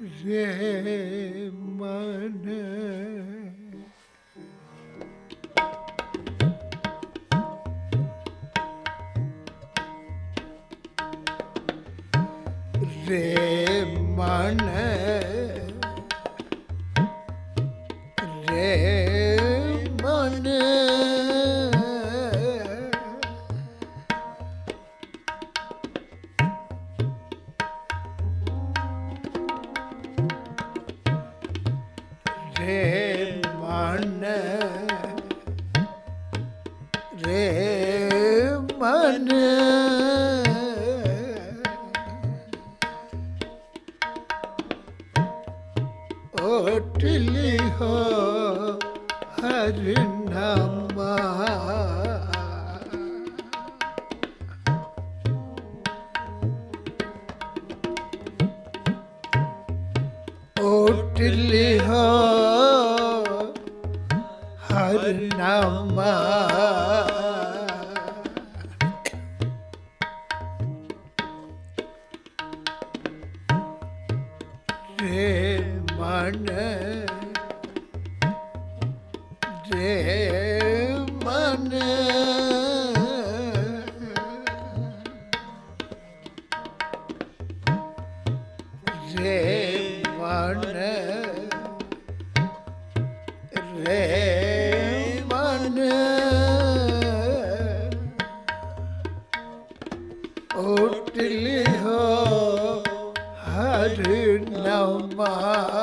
ਰਹਿ ਮਨ ਰੇ ਮਨ ਰੇ ਮਾ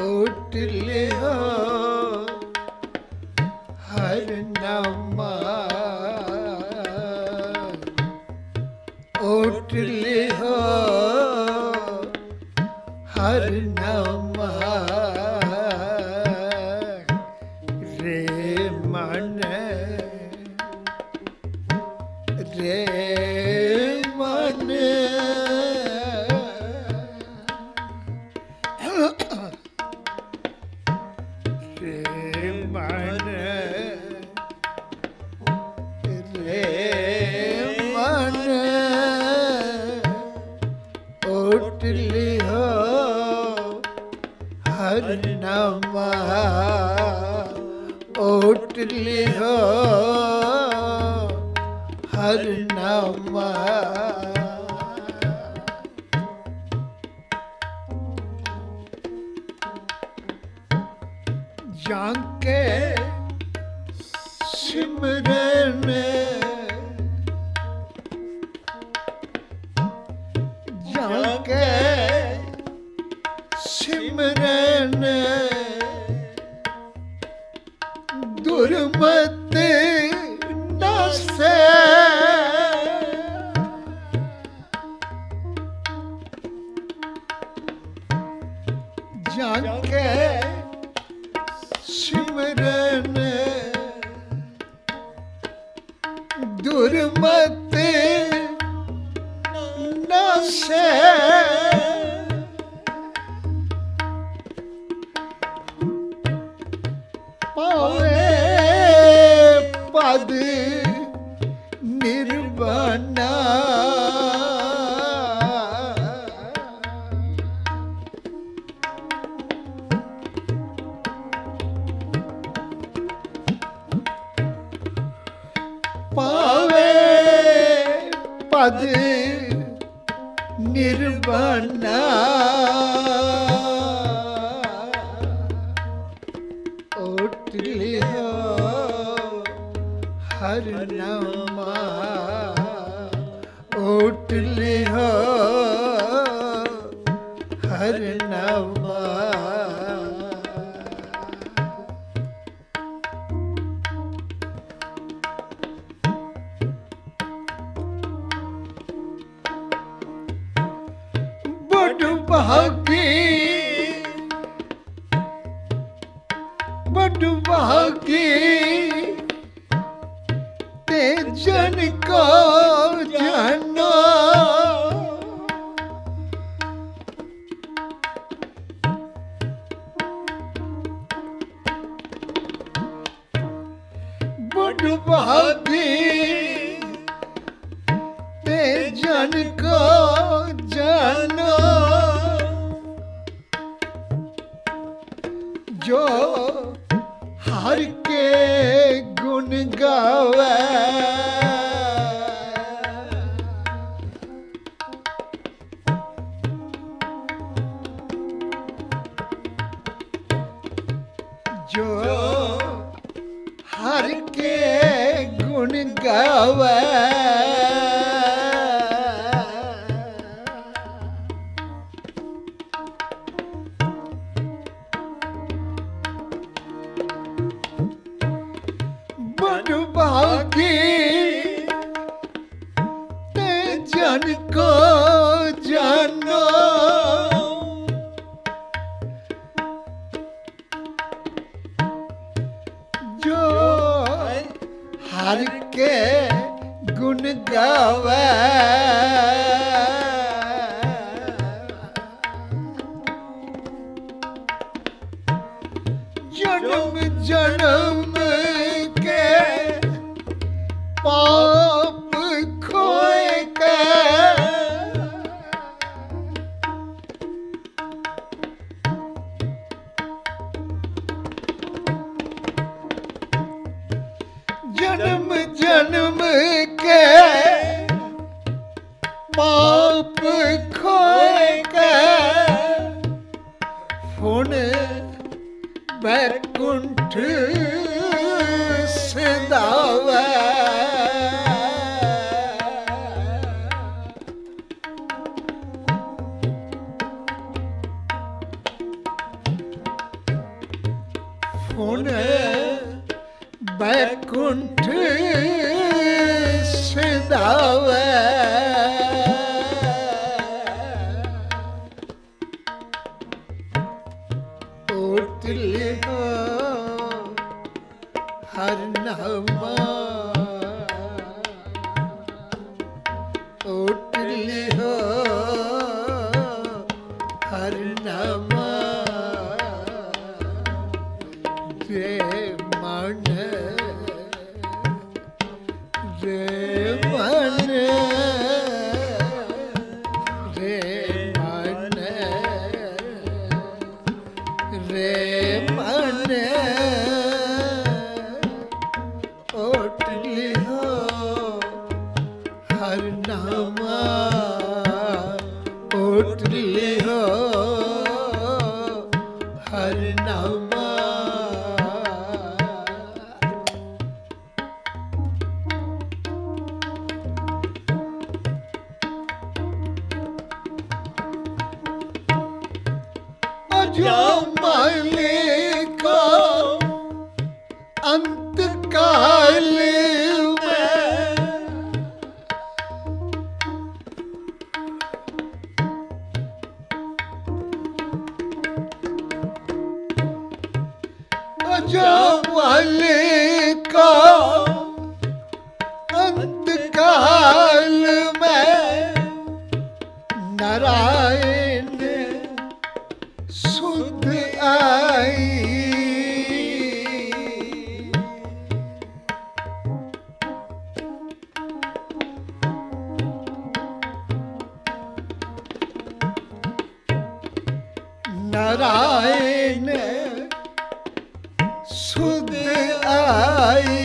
ਓਟ ਲਿਆ ਹਰ ਨਾਮਾ ਗੁਣ ਗਾਵੇ ਟਰਾਏ ਨੇ। ਸੁਧ ਆਈ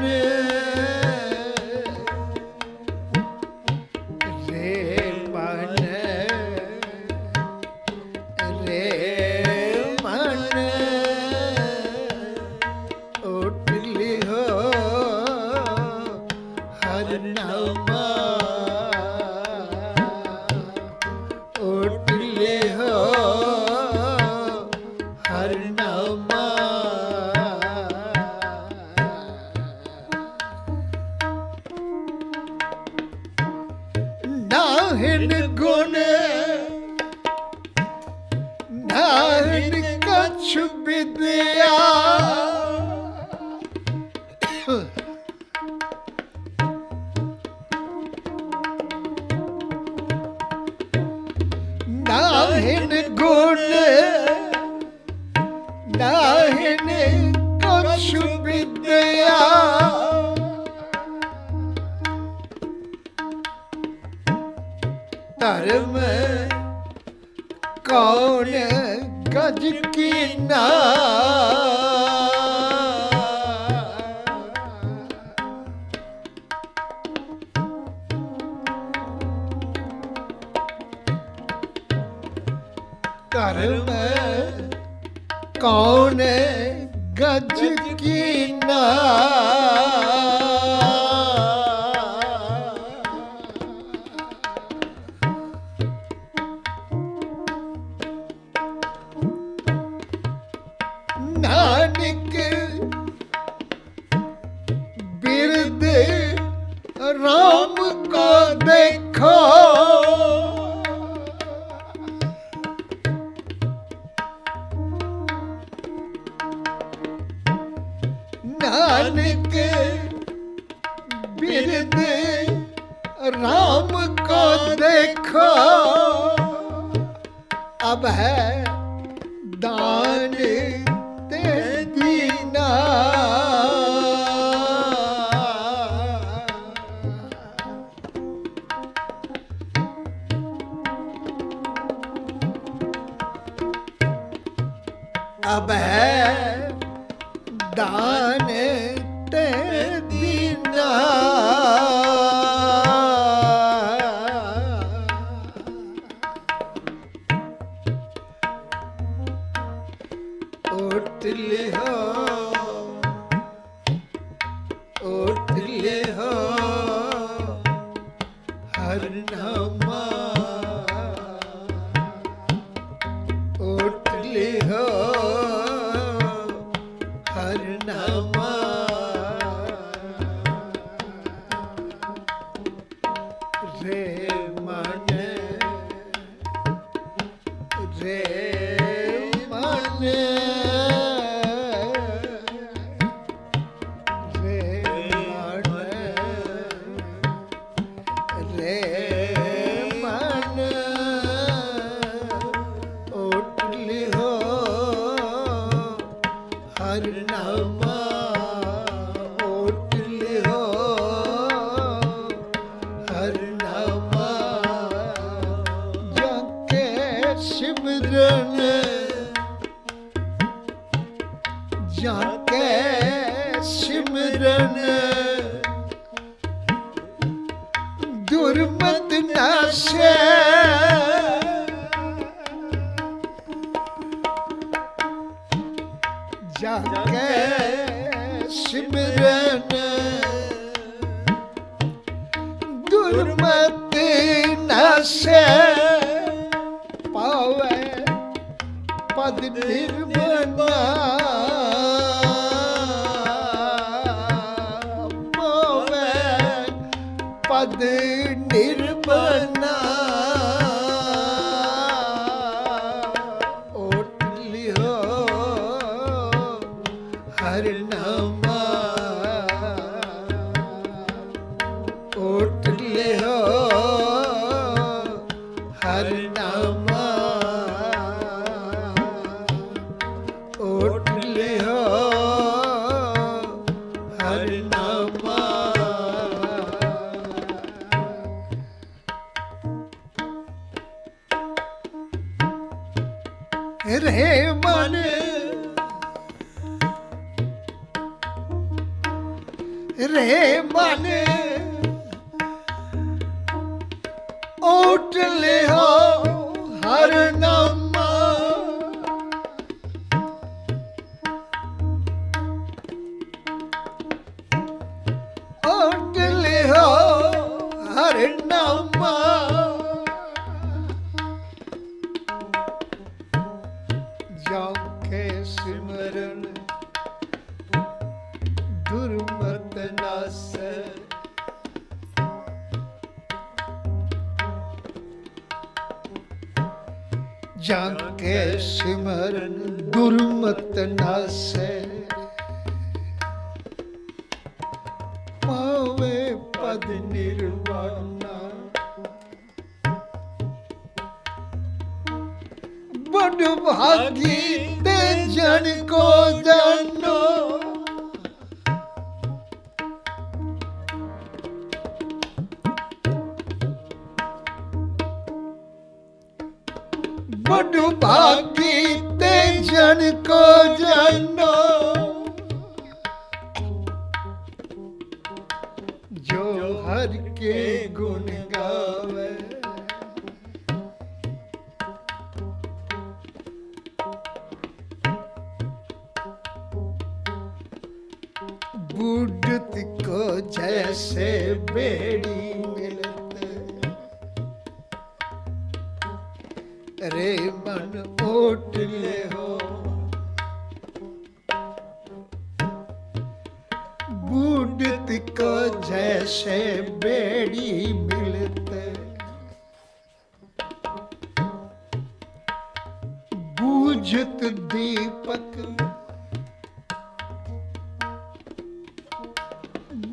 ਮੇਰੇ ਰਾਮ ਕਾ ਦੇਖਾ। அம்மா பெண்ணம்மா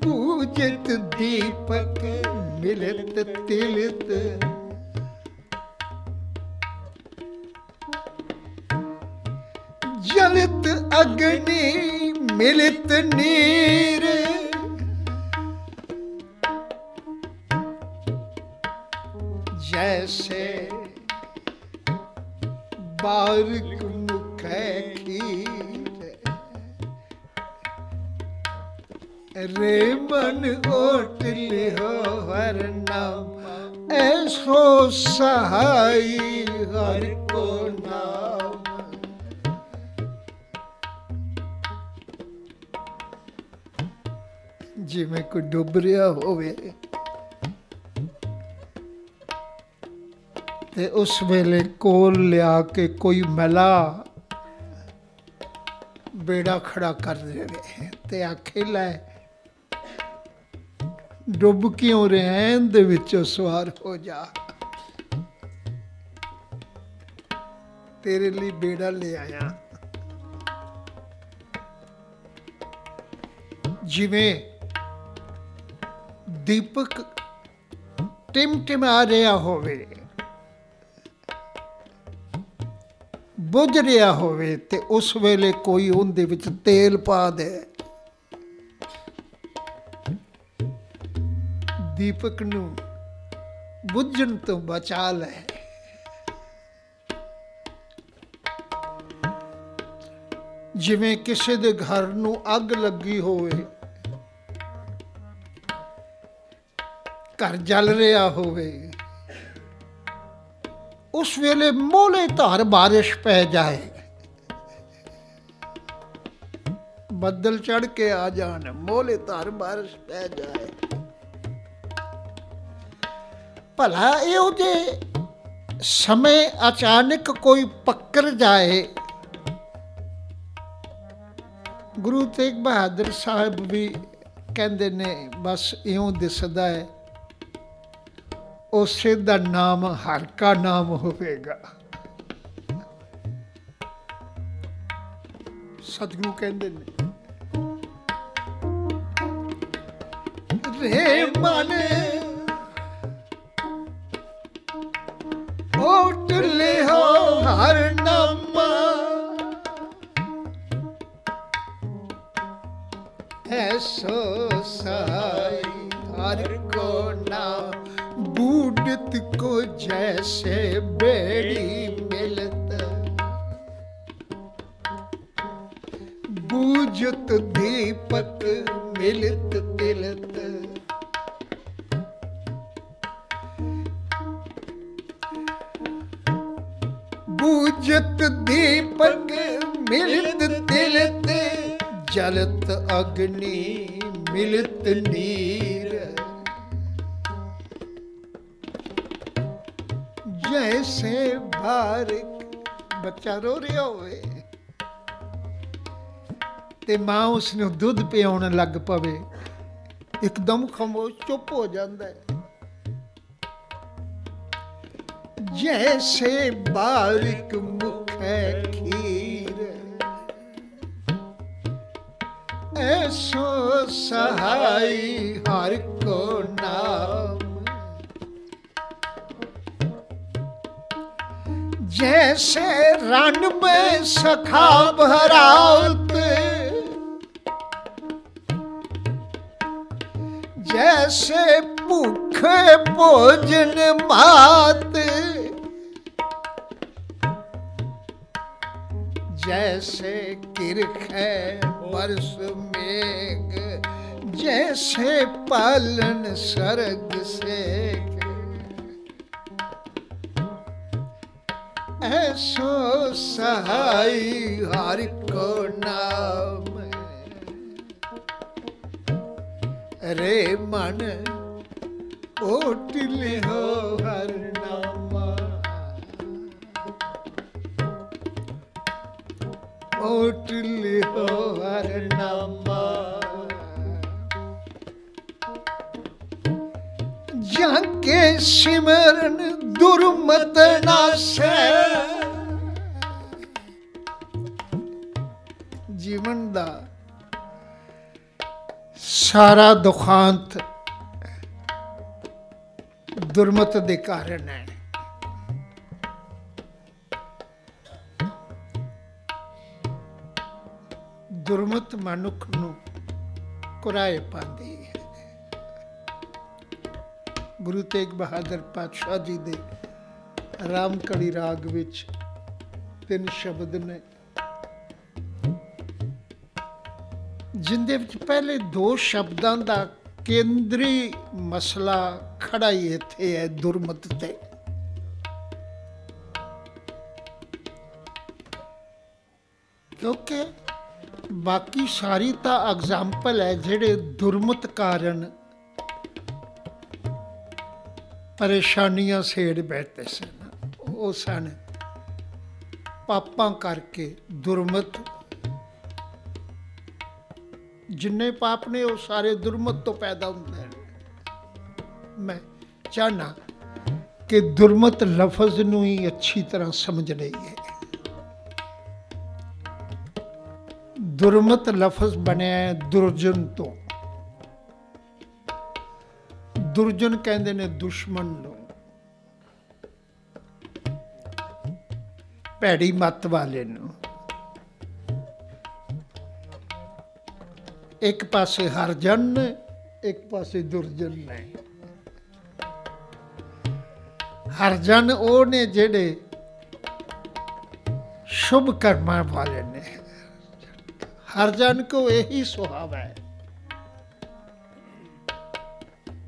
बूझत दीपक मिलत तिलत जलत अग्नि मिलत नीर ਕੋਈ ਡੁੱਬ ਰਿਹਾ ਹੋਵੇ। ਤੇ ਉਸ ਵੇਲੇ ਕੋਲ ਲਿਆ ਕੇ ਕੋਈ ਮਲਾ ਬੇੜਾ ਖੜਾ ਕਰ ਦੇਵੇ ਤੇ ਆਖੇ, ਲੈ, ਡੁੱਬ ਕਿਉਂ ਰਿਹਾ ਦੇ ਵਿੱਚੋਂ ਸਵਾਰ ਹੋ ਜਾ। ਤੇਰੇ ਲਈ ਬੇੜਾ ਲੈ ਆਇਆ। ਜਿਵੇਂ ਦੀਪਕ ਟਿਮਟਿਮਾ ਰਿਹਾ ਹੋਵੇ, ਬੁੱਝ ਰਿਹਾ ਹੋਵੇ ਤੇ ਉਸ ਵੇਲੇ ਕੋਈ ਉਹਦੇ ਵਿੱਚ ਤੇਲ ਪਾ ਦੇ। ਦੀਪਕ ਨੂੰ ਬੁੱਝਣ ਤੋਂ ਬਚਾ ਲੈ। ਜਿਵੇਂ ਕਿਸੇ ਦੇ ਘਰ ਨੂੰ ਅੱਗ ਲੱਗੀ ਹੋਵੇ ਘਰ ਜਲ ਰਿਹਾ ਹੋਵੇ। ਉਸ ਵੇਲੇ ਮੋਲੇ ਧਾਰ ਬਾਰਿਸ਼ ਪੈ ਜਾਏ। ਬੱਦਲ ਚੜ ਕੇ ਆ ਜਾਣ ਮੋਲੇ ਧਾਰ ਬਾਰਿਸ਼ ਪੈ ਜਾਏ। ਭਲਾ ਇਹੋ ਜੇ ਸਮੇਂ ਅਚਾਨਕ ਕੋਈ ਪੱਕਰ ਜਾਏ। ਗੁਰੂ ਤੇਗ ਬਹਾਦਰ ਸਾਹਿਬ ਵੀ ਕਹਿੰਦੇ ਨੇ, ਬਸ ਇਉਂ ਦਿਸਦਾ ਹੈ। ਉਸੇ ਦਾ ਨਾਮ ਹਰ ਕਾ ਨਾਮ ਹੋਵੇਗਾ। ਸਤਿਗੁਰੂ ਕਹਿੰਦੇ ਨੇ, ਰੇ ਮਨ ਓਟ ਲਿਓ ਹਰ ਨਾਮਾ। ਐਸੋ ਸਾਈ ਹਰ ਕੋ ਨਾਮ। बूढ़त को जैसे बेड़ी मिलत बूझत दीपक मिलत तिलत बूझत दीपक मिलत तिलत जलत अग्नि मिलत नीर ਜੈਸੇ ਬਾਰਿਕ ਬੱਚਾ ਰੋ ਰਿਹਾ ਹੋਵੇ ਤੇ ਮਾਂ ਉਸ ਨੂੰ ਦੁੱਧ ਪਿਆਉਣ ਲੱਗ ਪਵੇ, ਇੱਕਦਮ ਖਮੋਸ਼ ਚੁੱਪ ਹੋ ਜਾਂਦਾ ਹੈ। ਜੈਸੇ ਬਾਰਿਕ ਮੁਖੇ ਖੀਰ, ਐਸੋ ਸਹਾਈ ਹਰ ਕੋ ਨਾਮ। जैसे रन में सखा भरात जैसे भूखे भोजन मात जैसे किरखे बरस मेघ, जैसे पालन सरग ਐਸੋ ਸਹਾਈ ਹਰਿ ਕੋ ਨਾਮ ਰੇ ਮਨ ਓਟਿਲ ਹੋ ਹਰ ਨਾਮਾ ਓਟਿਲ ਹੋ ਹਰ ਨਾਮਾ नामा ਜਾਂਕੇ ਸਿਮਰਨ ਦੁਰਮਤ ਨਾਸੈ ਜੀਵਨ ਦਾ ਸਾਰਾ ਦੁਖਾਂਤ ਦੁਰਮਤ ਦੇ ਕਾਰਨ ਹੈ। ਦੁਰਮਤ ਮਨੁੱਖ ਨੂੰ ਕੁਰਾਏ ਪਾਉਂਦੀ ਹੈ। ਗੁਰੂ ਤੇਗ ਬਹਾਦਰ ਪਾਤਸ਼ਾਹ ਜੀ ਦੇ ਰਾਮਕਲੀ ਰਾਗ ਵਿੱਚ ਤਿੰਨ ਸ਼ਬਦ ਨੇ। ਜਿੰਦੇ ਵਿੱਚ ਪਹਿਲੇ ਦੋ ਸ਼ਬਦਾਂ ਦਾ ਕੇਂਦਰੀ ਮਸਲਾ ਖੜਾ ਹੀ ਇੱਥੇ ਹੈ ਦੁਰਮਤ ਤੇ। ਕਿਉਂਕਿ ਬਾਕੀ ਸਾਰੀ ਤਾਂ ਐਗਜ਼ਾਮਪਲ ਹੈ ਜਿਹੜੇ ਦੁਰਮਤ ਕਾਰਨ ਪਰੇਸ਼ਾਨੀਆਂ ਸੇੜ ਬੈਠਦੇ ਸਨ। ਉਹ ਸਨ। ਪਾਪਾਂ ਕਰਕੇ ਦੁਰਮਤ। ਜਿੰਨੇ ਪਾਪ ਨੇ, ਉਹ ਸਾਰੇ ਦੁਰਮਤ ਤੋਂ ਪੈਦਾ ਹੁੰਦੇ ਨੇ। ਮੈਂ ਚਾਹਨਾ ਕਿ ਦੁਰਮਤ ਲਫ਼ਜ਼ ਨੂੰ ਹੀ ਅੱਛੀ ਤਰ੍ਹਾਂ ਸਮਝ ਲਈਏ। ਦੁਰਮਤ ਲਫ਼ਜ਼ ਬਣਿਆ ਹੈ ਦੁਰਜਨ ਤੋਂ। ਦੁਰਜਨ ਕਹਿੰਦੇ ਨੇ ਦੁਸ਼ਮਣ ਨੂੰ। ਭੈੜੀ ਮੱਤ ਵਾਲੇ ਨੂੰ। ਇੱਕ ਪਾਸੇ ਹਰਜਨ ਨੇ, ਇੱਕ ਪਾਸੇ ਦੁਰਜਨ ਨੇ। ਹਰਜਨ ਉਹ ਨੇ ਜਿਹੜੇ ਸ਼ੁਭ ਕਰਮਾਂ ਵਾਲੇ ਨੇ। ਹਰਜਨ ਕੋ ਇਹੀ ਸੁਹਾਵਾ ਹੈ।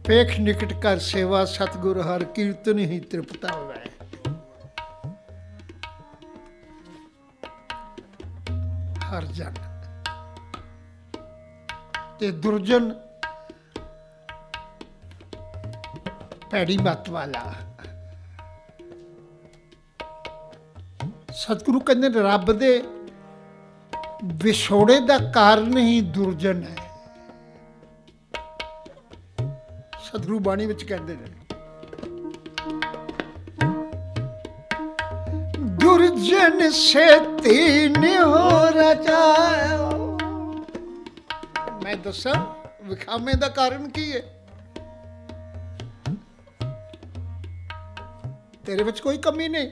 ਪੇਖ ਨਿਕਟ ਕਰ ਸੇਵਾ ਸਤਗੁਰ ਹਰ ਕੀਰਤਨ ਹੀ ਤ੍ਰਿਪਤਾ ਹੋਵੇ ਹਰਜਨ ਤੇ ਦੁਰਜਨ ਭੈੜੀ ਮਤ ਵਾਲਾ। ਸਤਿਗੁਰੂ ਕਹਿੰਦੇ ਰੱਬ ਦੇ ਵਿਛੋੜੇ ਦਾ ਕਾਰਨ ਹੀ ਦੁਰਜਨ ਹੈ। ਸਤਿਗੁਰੂ ਬਾਣੀ ਵਿੱਚ ਕਹਿੰਦੇ ਨੇ। ਦੁਰਜਨ ਸੇ ਤੀਨ ਰਚਾਇਓ ਮੈਂ ਦੱਸਾਂ ਵਿਖਾਵੇਂ ਦਾ ਕਾਰਨ ਕੀ ਹੈ ਤੇਰੇ ਵਿੱਚ ਕੋਈ ਕਮੀ ਨਹੀਂ।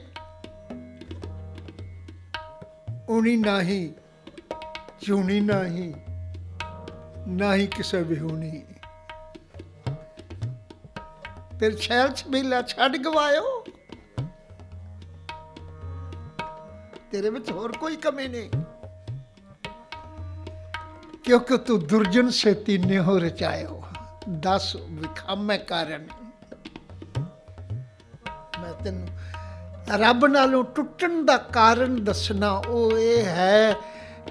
ਉਣੀ ਨਹੀਂ, ਚੂਣੀ ਨਹੀਂ ਨਹੀਂ ਕਿਸੇ ਵਿਹੂਣੀ। ਫਿਰ ਛੈਲ ਛਬੀਲਾ ਛੱਡ ਗਵਾਇਓ। ਤੇਰੇ ਵਿੱਚ ਹੋਰ ਕੋਈ ਕਮੀ ਨਹੀਂ। ਕਿਉਂਕਿ ਤੂੰ ਦੁਰਜਨ ਸੇ ਤੀਨੇ ਹੋ ਰਚਾਇਓ। ਦਸ ਵਿਖਾਮੇ ਕਾਰਨ। ਮੈਂ ਤੈਨੂੰ ਰੱਬ ਨਾਲੋਂ ਟੁੱਟਣ ਦਾ ਕਾਰਨ ਦੱਸਣਾ ਉਹ ਇਹ ਹੈ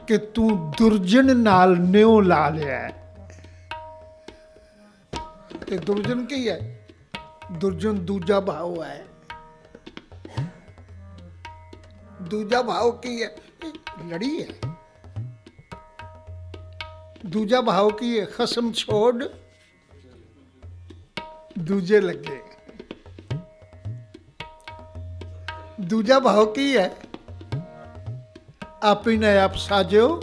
ਕਿ ਤੂੰ ਦੁਰਜਨ ਨਾਲ ਨਿਉ ਲਾ ਲਿਆ। ਤੇ ਦੁਰਜਨ ਕੀ ਹੈ? ਦੁਰਜਨ ਦੂਜਾ ਭਾਵ ਹੈ ਦੂਜਾ ਭਾਵ ਕੀ ਹੈ ਇਹ ਲੜੀ ਹੈ ਦੂਜਾ ਭਾਵ ਕੀ ਹੈ ਖਸਮ ਛੋੜ ਦੂਜੇ ਲੱਗੇ ਦੂਜਾ ਭਾਵ ਕੀ ਹੈ ਆਪੀ ਨੇ ਆਪ ਸਾਜਿਓ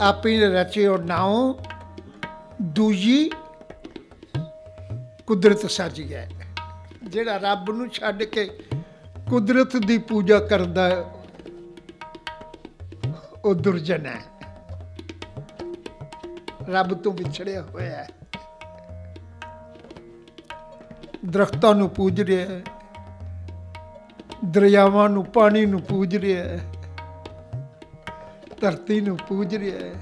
ਆਪੀ ਨੇ ਰਚਿਓ ਨਾਉ ਦੂਜੀ ਕੁਦਰਤ ਸਾਜੀ ਹੈ। ਜਿਹੜਾ ਰੱਬ ਨੂੰ ਛੱਡ ਕੇ ਕੁਦਰਤ ਦੀ ਪੂਜਾ ਕਰਦਾ ਹੈ, ਉਹ ਦੁਰਜਨ ਹੈ। ਰੱਬ ਤੋਂ ਵਿਛੜਿਆ ਹੋਇਆ ਹੈ। ਦਰਖਤਾਂ ਨੂੰ ਪੂਜ ਰਿਹਾ ਹੈ। ਦਰਿਆਵਾਂ ਨੂੰ, ਪਾਣੀ ਨੂੰ ਪੂਜ ਰਿਹਾ ਹੈ। ਧਰਤੀ ਨੂੰ ਪੂਜ ਰਿਹਾ ਹੈ।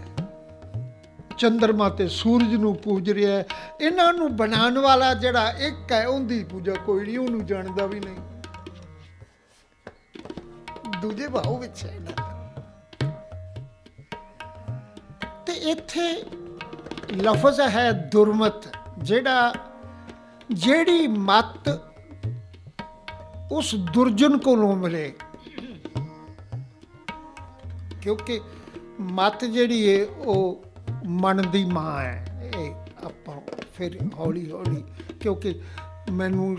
ਚੰਦਰਮਾ ਤੇ ਸੂਰਜ ਨੂੰ ਪੂਜ ਰਿਹਾ ਹੈ। ਇਹਨਾਂ ਨੂੰ ਬਣਾਉਣ ਵਾਲਾ ਜਿਹੜਾ ਇੱਕ ਹੈ, ਉਹਦੀ ਪੂਜਾ ਕੋਈ ਨਹੀਂ, ਉਹਨੂੰ ਜਾਣਦਾ ਵੀ ਨਹੀਂ। ਦੂਜੇ ਭਾਉ ਵਿੱਚ ਹੈ ਨਾ ਤੇ ਇੱਥੇ ਲਫ਼ਜ਼ ਹੈ ਦੁਰਮਤ, ਜਿਹੜਾ ਜਿਹੜੀ ਮਤ ਉਸ ਦੁਰਜਨ ਕੋਲੋਂ ਮਿਲੇ। ਕਿਉਂਕਿ ਮਤ ਜਿਹੜੀ ਹੈ, ਉਹ ਮਨ ਦੀ ਮਾਂ ਹੈ। ਇਹ ਆਪਾਂ ਫਿਰ ਹੌਲੀ ਹੌਲੀ, ਕਿਉਂਕਿ ਮੈਨੂੰ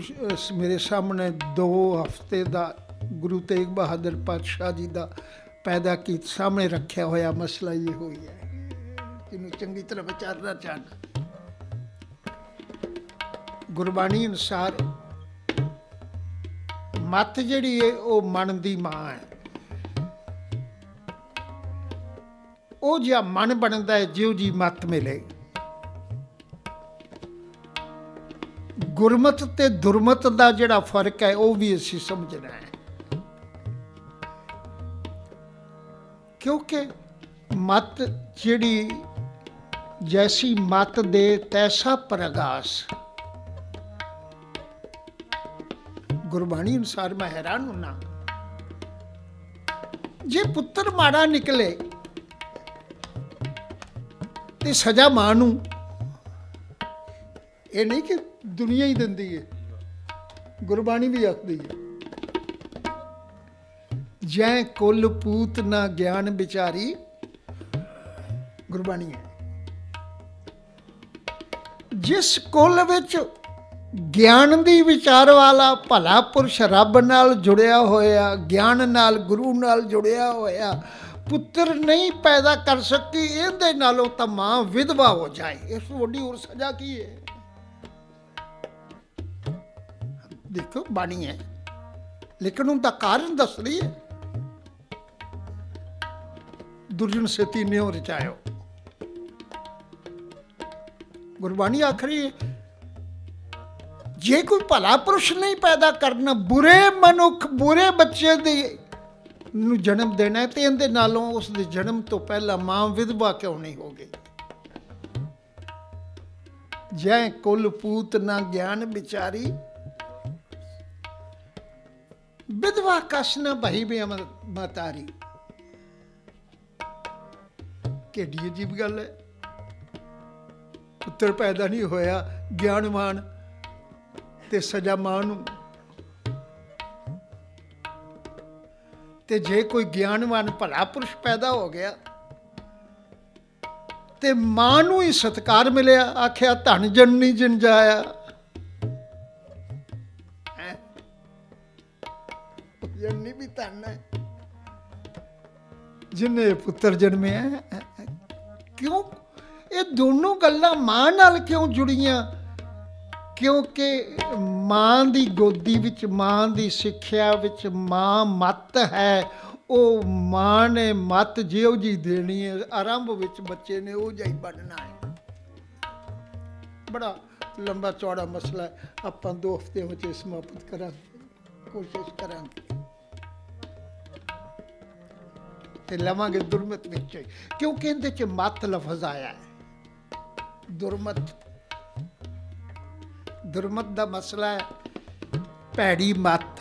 ਮੇਰੇ ਸਾਹਮਣੇ 2 ਹਫ਼ਤੇ ਦਾ ਗੁਰੂ ਤੇਗ ਬਹਾਦਰ ਪਾਤਸ਼ਾਹ ਜੀ ਦਾ ਪੈਦਾ ਕੀ, ਸਾਹਮਣੇ ਰੱਖਿਆ ਹੋਇਆ ਮਸਲਾ ਇਹ ਹੋਈ ਹੈ। ਜਿਹਨੂੰ ਚੰਗੀ ਤਰ੍ਹਾਂ ਵਿਚਾਰਨਾ ਚਾਹਨਾ। ਗੁਰਬਾਣੀ ਅਨੁਸਾਰ ਮਤ ਜਿਹੜੀ ਹੈ, ਉਹ ਮਨ ਦੀ ਮਾਂ ਹੈ। ਉਹ ਜਿਹਾ ਮਨ ਬਣਦਾ ਹੈ ਜਿਉ ਜੀ ਮਤ ਮਿਲੇ। ਗੁਰਮਤ ਤੇ ਦੁਰਮਤ ਦਾ ਜਿਹੜਾ ਫ਼ਰਕ ਹੈ, ਉਹ ਵੀ ਅਸੀਂ ਸਮਝਣਾ ਹੈ। ਕਿਉਂਕਿ ਮਤ ਜਿਹੜੀ ਜੈਸੀ ਮਤ ਦੇ ਤੈਸਾ ਪ੍ਰਗਾਸ। ਗੁਰਬਾਣੀ ਅਨੁਸਾਰ ਮੈਂ ਹੈਰਾਨ ਹੁੰਨਾ। ਜੇ ਪੁੱਤਰ ਮਾੜਾ ਨਿਕਲੇ ਤੇ ਸਜ਼ਾ ਮਾਂ ਨੂੰ। ਇਹ ਨਹੀਂ ਕਿ ਦੁਨੀਆ ਹੀ ਦਿੰਦੀ ਹੈ ਗੁਰਬਾਣੀ ਵੀ ਆਖਦੀ ਹੈ ਜੈ ਕੁਲ ਪੂਤ ਨਾ ਗਿਆਨ ਵਿਚਾਰੀ। ਗੁਰਬਾਣੀ ਹੈ। ਜਿਸ ਕੁਲ ਵਿੱਚ ਗਿਆਨ ਦੀ ਵਿਚਾਰ ਵਾਲਾ ਭਲਾ ਪੁਰਸ਼ ਰੱਬ ਨਾਲ ਜੁੜਿਆ ਹੋਇਆ, ਗਿਆਨ ਨਾਲ ਗੁਰੂ ਨਾਲ ਜੁੜਿਆ ਹੋਇਆ ਪੁੱਤਰ ਨਹੀਂ ਪੈਦਾ ਕਰ ਸਕੀ, ਇਹਦੇ ਨਾਲੋਂ ਤਾਂ ਮਾਂ ਵਿਧਵਾ ਹੋ ਜਾਏ। ਇਸ ਤੋਂ ਵੱਡੀ ਹੋਰ ਸਜ਼ਾ ਕੀ ਹੈ? ਦੇਖੋ, ਬਾਣੀ ਹੈ। ਲੇਕਿਨ ਉਹਦਾ ਕਾਰਨ ਦੱਸ ਰਹੀ ਹੈ ਦੁਰਜਨ ਸਤੀ ਨੇ ਰਚਾਇਓ। ਗੁਰਬਾਣੀ ਆਖਰੀ, ਜੇ ਕੋਈ ਭਲਾ ਪੁਰਸ਼ ਨਹੀਂ ਪੈਦਾ ਕਰਨਾ, ਬੁਰੇ ਮਨੁੱਖ, ਬੁਰੇ ਬੱਚੇ ਦੇ ਨੂੰ ਜਨਮ ਦੇਣਾ ਹੈ ਤੇ ਇਹਦੇ ਨਾਲੋਂ ਉਸ ਦੇ ਜਨਮ ਤੋਂ ਪਹਿਲਾਂ ਮਾਂ ਵਿਧਵਾ ਕਿਉਂ ਨਹੀਂ ਹੋ ਗਈ? ਜੈ ਕੁਲ ਪੂਤ ਨਾ ਗਿਆਨ ਵਿਚਾਰੀ। ਵਿਧਵਾ ਕਸ ਨਾ ਭਈ ਬੇ ਮਤਾਰੀ। ਕਿਹੜੀ ਅਜੀਬ ਗੱਲ ਹੈ। ਪੁੱਤਰ ਪੈਦਾ ਨਹੀਂ ਹੋਇਆ, ਗਿਆਨਵਾਨ ਤੇ ਸਜ਼ਾ ਮਾਂ ਨੂੰ ਤੇ ਜੇ ਕੋਈ ਗਿਆਨਵਾਨ ਭਲਾ ਪੁਰਸ਼ ਪੈਦਾ ਹੋ ਗਿਆ, ਤੇ ਮਾਂ ਨੂੰ ਹੀ ਸਤਕਾਰ ਮਿਲਿਆ, ਆਖਿਆ ਧਨ ਜਨਨੀ ਜਿਨ ਜਾਇਆ ਹੈਂ? ਜਨਨੀ ਵੀ ਧਨ ਹੈ ਜਿਨੇ ਪੁੱਤਰ ਜਨਮਿਆ ਹੈ। ਕਿਉਂ ਇਹ ਦੋਨੋਂ ਗੱਲਾਂ ਮਾਂ ਨਾਲ ਕਿਉਂ ਜੁੜੀਆਂ ਕਿਉਂਕਿ ਮਾਂ ਦੀ ਗੋਦੀ ਵਿੱਚ, ਮਾਂ ਦੀ ਸਿੱਖਿਆ ਵਿੱਚ ਮਾਂ ਮੱਤ ਹੈ। ਉਹ ਮਾਂ ਨੇ ਮੱਤ ਜਿਉ ਜੀ ਦੇਣੀ ਹੈ। ਆਰੰਭ ਵਿੱਚ ਬੱਚੇ ਨੇ ਉਹ ਜਾਈ ਬਣਨਾ ਹੈ। ਬੜਾ ਲੰਬਾ ਚੌੜਾ ਮਸਲਾ ਹੈ। ਆਪਾਂ ਦੋ ਹਫ਼ਤੇ ਵਿੱਚ ਇਹ ਸਮਾਪਤ ਕਰਾਂਗੇ। ਕੋਸ਼ਿਸ਼ ਕਰਾਂਗੇ। ਤੇ ਲਵਾਂਗੇ ਦੁਰਮਤ ਵਿੱਚ। ਹੀ। ਕਿਉਂਕਿ ਇਹਦੇ ਚ ਮੱਤ ਲਫ਼ਜ਼ ਆਇਆ ਹੈ। ਦੁਰਮਤ ਦੁਰਮਤ ਦਾ ਮਸਲਾ ਹੈ, ਭੈੜੀ ਮਤ।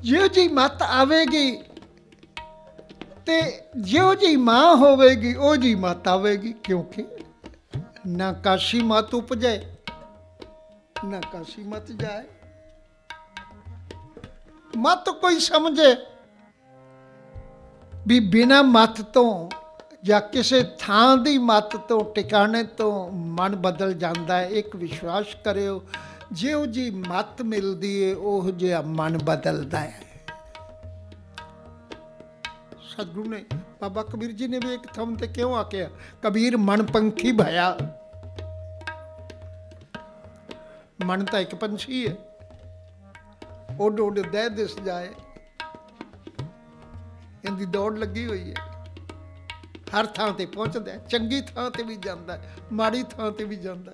ਜਿਉ ਜੀ ਮਤ ਆਵੇਗੀ ਤੇ ਜਿਉ ਜੀ ਮਾਂ ਹੋਵੇਗੀ, ਉਹ ਜੀ ਮਤ ਆਵੇਗੀ, ਕਿਉਂਕਿ ਨਾ ਕਾਸ਼ੀ ਮਤ ਉਪਜੇ, ਨਾ ਕਾਸ਼ੀ ਮਤ ਜਾਏ। ਮਤ ਕੋਈ ਸਮਝੇ ਵੀ ਬਿਨਾ ਮਤ ਤੋਂ ਜਾਂ ਕਿਸੇ ਥਾਂ ਦੀ ਮੱਤ ਤੋਂ, ਟਿਕਾਣੇ ਤੋਂ ਮਨ ਬਦਲ ਜਾਂਦਾ ਹੈ, ਇੱਕ ਵਿਸ਼ਵਾਸ ਕਰਿਓ, ਜਿਉ ਜੀ ਮੱਤ ਮਿਲਦੀ ਏ, ਉਹ ਜਿਹਾ ਮਨ ਬਦਲਦਾ ਹੈ। ਸਤਿਗੁਰੂ ਨੇ, ਬਾਬਾ ਕਬੀਰ ਜੀ ਨੇ ਵੀ ਇੱਕ ਥੰਮ ਤੇ ਕਿਉਂ ਆਖਿਆ, ਕਬੀਰ ਮਨ ਪੰਖੀ ਭਇਆ। ਮਨ ਤਾਂ ਇੱਕ ਪੰਛੀ ਹੈ ਉਹ ਉੱਡ ਦੇ ਦਿਸ ਜਾਏ। ਇਹਦੀ ਦੌੜ ਲੱਗੀ ਹੋਈ ਹੈ ਹਰ ਥਾਂ ਤੇ ਪਹੁੰਚਦਾ ਚੰਗੀ ਥਾਂ ਤੇ ਵੀ ਜਾਂਦਾ ਮਾੜੀ ਥਾਂ ਤੇ ਵੀ ਜਾਂਦਾ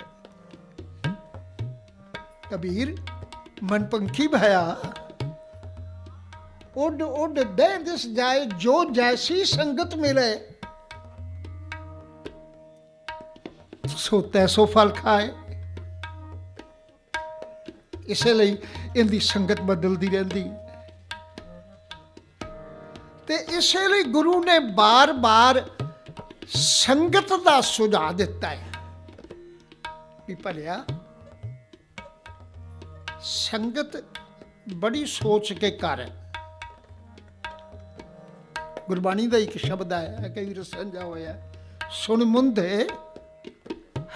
ਕਬੀਰ, ਮਨਪੰਖੀ ਭਇਆ, ਉੱਡ ਉੱਡ ਦੇ ਦਿਸ ਜਾਏ, ਜੋ ਜੈਸੀ ਸੰਗਤ ਮਿਲੇ। ਸੋ ਤੈਸੋ ਫਲ ਖਾਏ। ਇਸੇ ਲਈ ਇਹਦੀ ਸੰਗਤ ਬਦਲਦੀ ਰਹਿੰਦੀ। ਤੇ ਇਸੇ ਲਈ ਗੁਰੂ ਨੇ ਬਾਰ-ਬਾਰ ਸੰਗਤ ਦਾ ਸੁਝਾਅ ਦਿੱਤਾ ਹੈ ਵੀ ਭਲਿਆ ਸੰਗਤ ਬੜੀ ਸੋਚ ਕੇ ਕਰ ਗੁਰਬਾਣੀ ਦਾ ਇੱਕ ਸ਼ਬਦ ਆਇਆ ਕਈ ਵਾਰ ਹੋਇਆ ਸੁਣ ਮੁੰਦੇ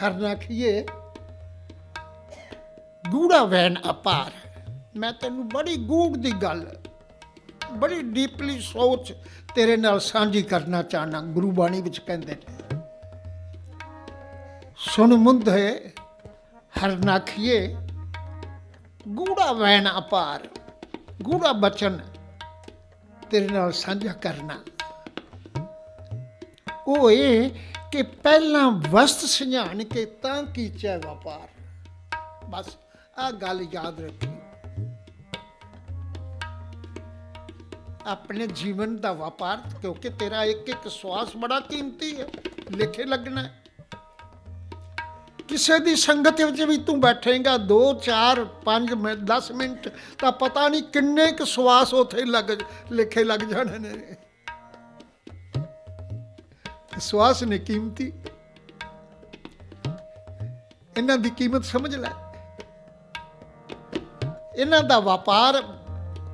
ਹਰ ਨਾਖੀਏ ਗੂੜਾ ਵੈਣ ਅਪਾਰ ਮੈਂ ਤੈਨੂੰ ਬੜੀ ਗੂੜ ਦੀ ਗੱਲ ਬੜੀ ਡੀਪਲੀ ਸੋਚ ਤੇਰੇ ਨਾਲ ਸਾਂਝੀ ਕਰਨਾ ਚਾਹਨਾ, ਗੁਰੂ ਬਾਣੀ ਵਿੱਚ ਕਹਿੰਦੇ ਨੇ। ਸੁਣ ਮੁੰਦ ਹਰ ਨਾਖੀਏ ਗੂੜਾ ਵੈਨ ਅਪਾਰ, ਗੂੜਾ ਬਚਨ, ਤੇਰੇ ਨਾਲ ਸਾਂਝਾ ਕਰਨਾ। ਉਹ ਇਹ ਕਿ ਪਹਿਲਾਂ ਵਸਤ ਸਿਝਾਣ ਕੇ ਤਾਂ ਕੀਚੈ ਵਪਾਰ। ਬਸ ਆ ਗੱਲ ਯਾਦ ਰੱਖੀ। ਆਪਣੇ ਜੀਵਨ ਦਾ ਵਪਾਰ, ਕਿਉਂਕਿ ਤੇਰਾ ਇੱਕ ਇੱਕ ਸਵਾਸ ਬੜਾ ਕੀਮਤੀ ਹੈ, ਲਿਖੇ ਲੱਗਣਾ ਕਿਸੇ ਦੀ ਸੰਗਤ ਵਿੱਚ ਵੀ ਤੂੰ ਬੈਠੇਗਾ 2 4 5 ਮਿੰਟ 10 ਮਿੰਟ, ਤਾਂ ਪਤਾ ਨਹੀਂ ਕਿੰਨੇ ਕੁ ਸਵਾਸ ਉਥੇ ਲੱਗ, ਲਿਖੇ ਲੱਗ ਜਾਣੇ ਨੇ। ਸਵਾਸ ਨੇ ਕੀਮਤੀ। ਇਹਨਾਂ ਦੀ ਕੀਮਤ ਸਮਝ ਲੈ। ਇਹਨਾਂ ਦਾ ਵਪਾਰ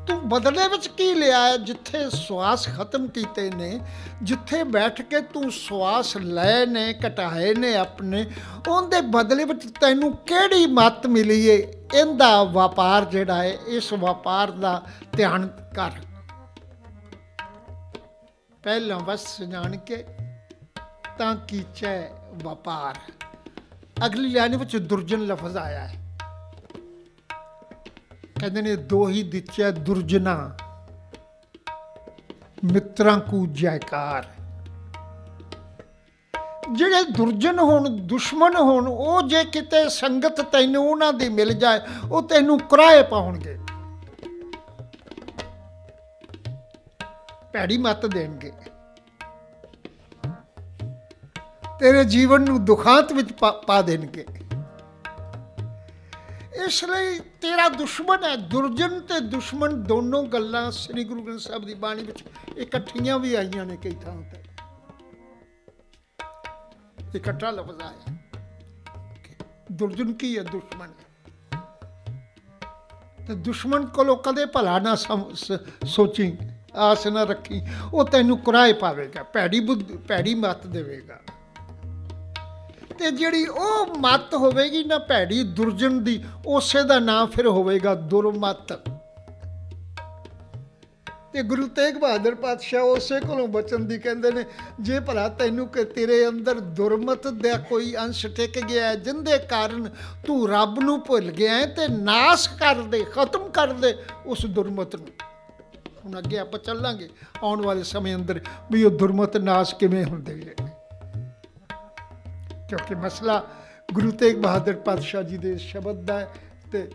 ਤੂੰ ਬਦਲੇ ਵਿੱਚ ਕੀ ਲਿਆ ਹੈ ਜਿੱਥੇ ਸਵਾਸ ਖਤਮ ਕੀਤੇ ਨੇ, ਜਿੱਥੇ ਬੈਠ ਕੇ ਤੂੰ ਸਵਾਸ ਲਏ ਨੇ, ਘਟਾਏ ਨੇ ਆਪਣੇ, ਉਹਦੇ ਬਦਲੇ ਵਿੱਚ ਤੈਨੂੰ ਕਿਹੜੀ ਮੱਤ ਮਿਲੀ ਏ? ਇਹਦਾ ਵਪਾਰ ਜਿਹੜਾ ਹੈ ਇਸ ਵਪਾਰ ਦਾ ਧਿਆਨ ਕਰ। ਪਹਿਲਾਂ ਬਸ ਜਾਣ ਕੇ ਤਾਂ ਕੀਚੈ ਵਪਾਰ। ਅਗਲੀ ਲਾਈਨ ਵਿੱਚ ਦੁਰਜਨ ਲਫ਼ਜ਼ ਆਇਆ ਹੈ। ਕਹਿੰਦੇ ਨੇ ਦੋ ਹੀ ਦਿੱਚੈ ਦੁਰਜਨਾ। ਮਿੱਤਰਾਂ ਕੂ ਜੈਕਾਰ। ਜਿਹੜੇ ਦੁਰਜਨ ਹੋਣ ਦੁਸ਼ਮਣ ਹੋਣ, ਉਹ ਜੇ ਕਿਤੇ ਸੰਗਤ ਤੈਨੂੰ ਉਹਨਾਂ ਦੀ ਮਿਲ ਜਾਏ, ਉਹ ਤੈਨੂੰ ਕੁਰਾਏ ਪਾਉਣਗੇ। ਭੈੜੀ ਮੱਤ ਦੇਣਗੇ। ਤੇਰੇ ਜੀਵਨ ਨੂੰ ਦੁਖਾਂਤ ਵਿੱਚ ਪਾ ਦੇਣਗੇ। ਇਸ ਲਈ ਤੇਰਾ ਦੁਸ਼ਮਣ ਹੈ, ਦੁਰਜਨ ਤੇ ਦੁਸ਼ਮਣ ਦੋਨੋਂ ਗੱਲਾਂ ਸ੍ਰੀ ਗੁਰੂ ਗ੍ਰੰਥ ਸਾਹਿਬ ਦੀ ਬਾਣੀ ਵਿੱਚ ਇਕੱਠੀਆਂ ਵੀ ਆਈਆਂ ਨੇ ਕਈ ਥਾਂ ਤੇ। ਇਕੱਠਾ ਲਫ਼ਜ਼ ਆਇਆ। ਦੁਰਜਨ ਕੀ ਹੈ? ਦੁਸ਼ਮਣ ਤੇ ਦੁਸ਼ਮਣ ਕੋਲੋਂ ਕਦੇ ਭਲਾ ਨਾ ਸੋਚੀ, ਆਸ ਨਾ ਰੱਖੀ, ਉਹ ਤੈਨੂੰ ਕੁਰਾਏ ਪਾਵੇਗਾ, ਭੈੜੀ ਬੁੱਧ, ਭੈੜੀ ਮੱਤ ਦੇਵੇਗਾ। ਤੇ ਜਿਹੜੀ ਉਹ ਮਤ ਹੋਵੇਗੀ ਨਾ ਭੈੜੀ, ਦੁਰਜਨ ਦੀ, ਉਸੇ ਦਾ ਨਾਮ ਫਿਰ ਹੋਵੇਗਾ ਦੁਰਮਤ। ਤੇ ਗੁਰੂ ਤੇਗ ਬਹਾਦਰ ਪਾਤਸ਼ਾਹ ਉਸੇ ਕੋਲੋਂ ਬਚਨ ਦੀ ਕਹਿੰਦੇ ਨੇ, ਜੇ ਭਲਾ ਤੈਨੂੰ ਕਿ ਤੇਰੇ ਅੰਦਰ ਦੁਰਮਤ ਦਾ ਕੋਈ ਅੰਸ਼ ਟਿਕ ਗਿਆ ਜਿੰਦੇ ਕਾਰਨ ਤੂੰ ਰੱਬ ਨੂੰ ਭੁੱਲ ਗਿਆ ਹੈ ਤੇ ਨਾਸ਼ ਕਰ ਦੇ, ਖਤਮ ਕਰ ਦੇ ਉਸ ਦੁਰਮਤ ਨੂੰ। ਹੁਣ ਅੱਗੇ ਆਪਾਂ ਚੱਲਾਂਗੇ ਆਉਣ ਵਾਲੇ ਸਮੇਂ ਅੰਦਰ ਵੀ ਉਹ ਦੁਰਮਤ ਨਾਸ਼ ਕਿਵੇਂ ਹੁੰਦੀ ਹੈ ਕਿਉਂਕਿ ਮਸਲਾ ਗੁਰੂ ਤੇਗ ਬਹਾਦਰ ਪਾਤਸ਼ਾਹ ਜੀ ਦੇ ਸ਼ਬਦ ਦਾ ਤੇ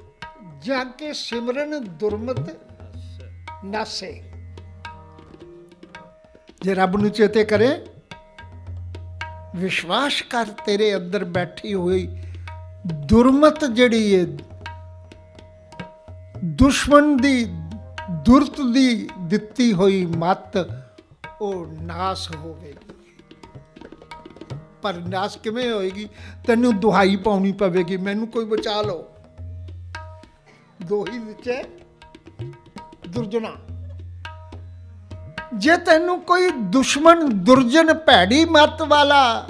ਜਾਂ ਕੇ ਸਿਮਰਨ ਦੁਰਮਤ ਨਾਸੇ। ਜੇ ਰੱਬ ਨੂੰ ਚੇਤੇ ਕਰੇ, ਵਿਸ਼ਵਾਸ ਕਰ ਤੇਰੇ ਅੰਦਰ ਬੈਠੀ ਹੋਈ ਦੁਰਮਤ ਜਿਹੜੀ ਹੈ ਦੁਸ਼ਮਣ ਦੀ ਦੁਰਤ ਦੀ ਦਿੱਤੀ ਹੋਈ ਮਤ ਉਹ ਨਾਸ ਹੋਵੇਗੀ। ਪਰ ਨਾਸ ਕਿਵੇਂ ਹੋਏਗੀ? ਤੈਨੂੰ ਦੁਹਾਈ ਪਾਉਣੀ ਪਵੇਗੀ। ਮੈਨੂੰ ਕੋਈ ਬਚਾ ਲਓ। ਦੋਹੀ ਵਿੱਚ ਦੁਰਜਨਾ ਜੇ ਤੈਨੂੰ ਕੋਈ ਦੁਸ਼ਮਣ, ਦੁਰਜਨ, ਭੈੜੀ ਮਤ ਵਾਲਾ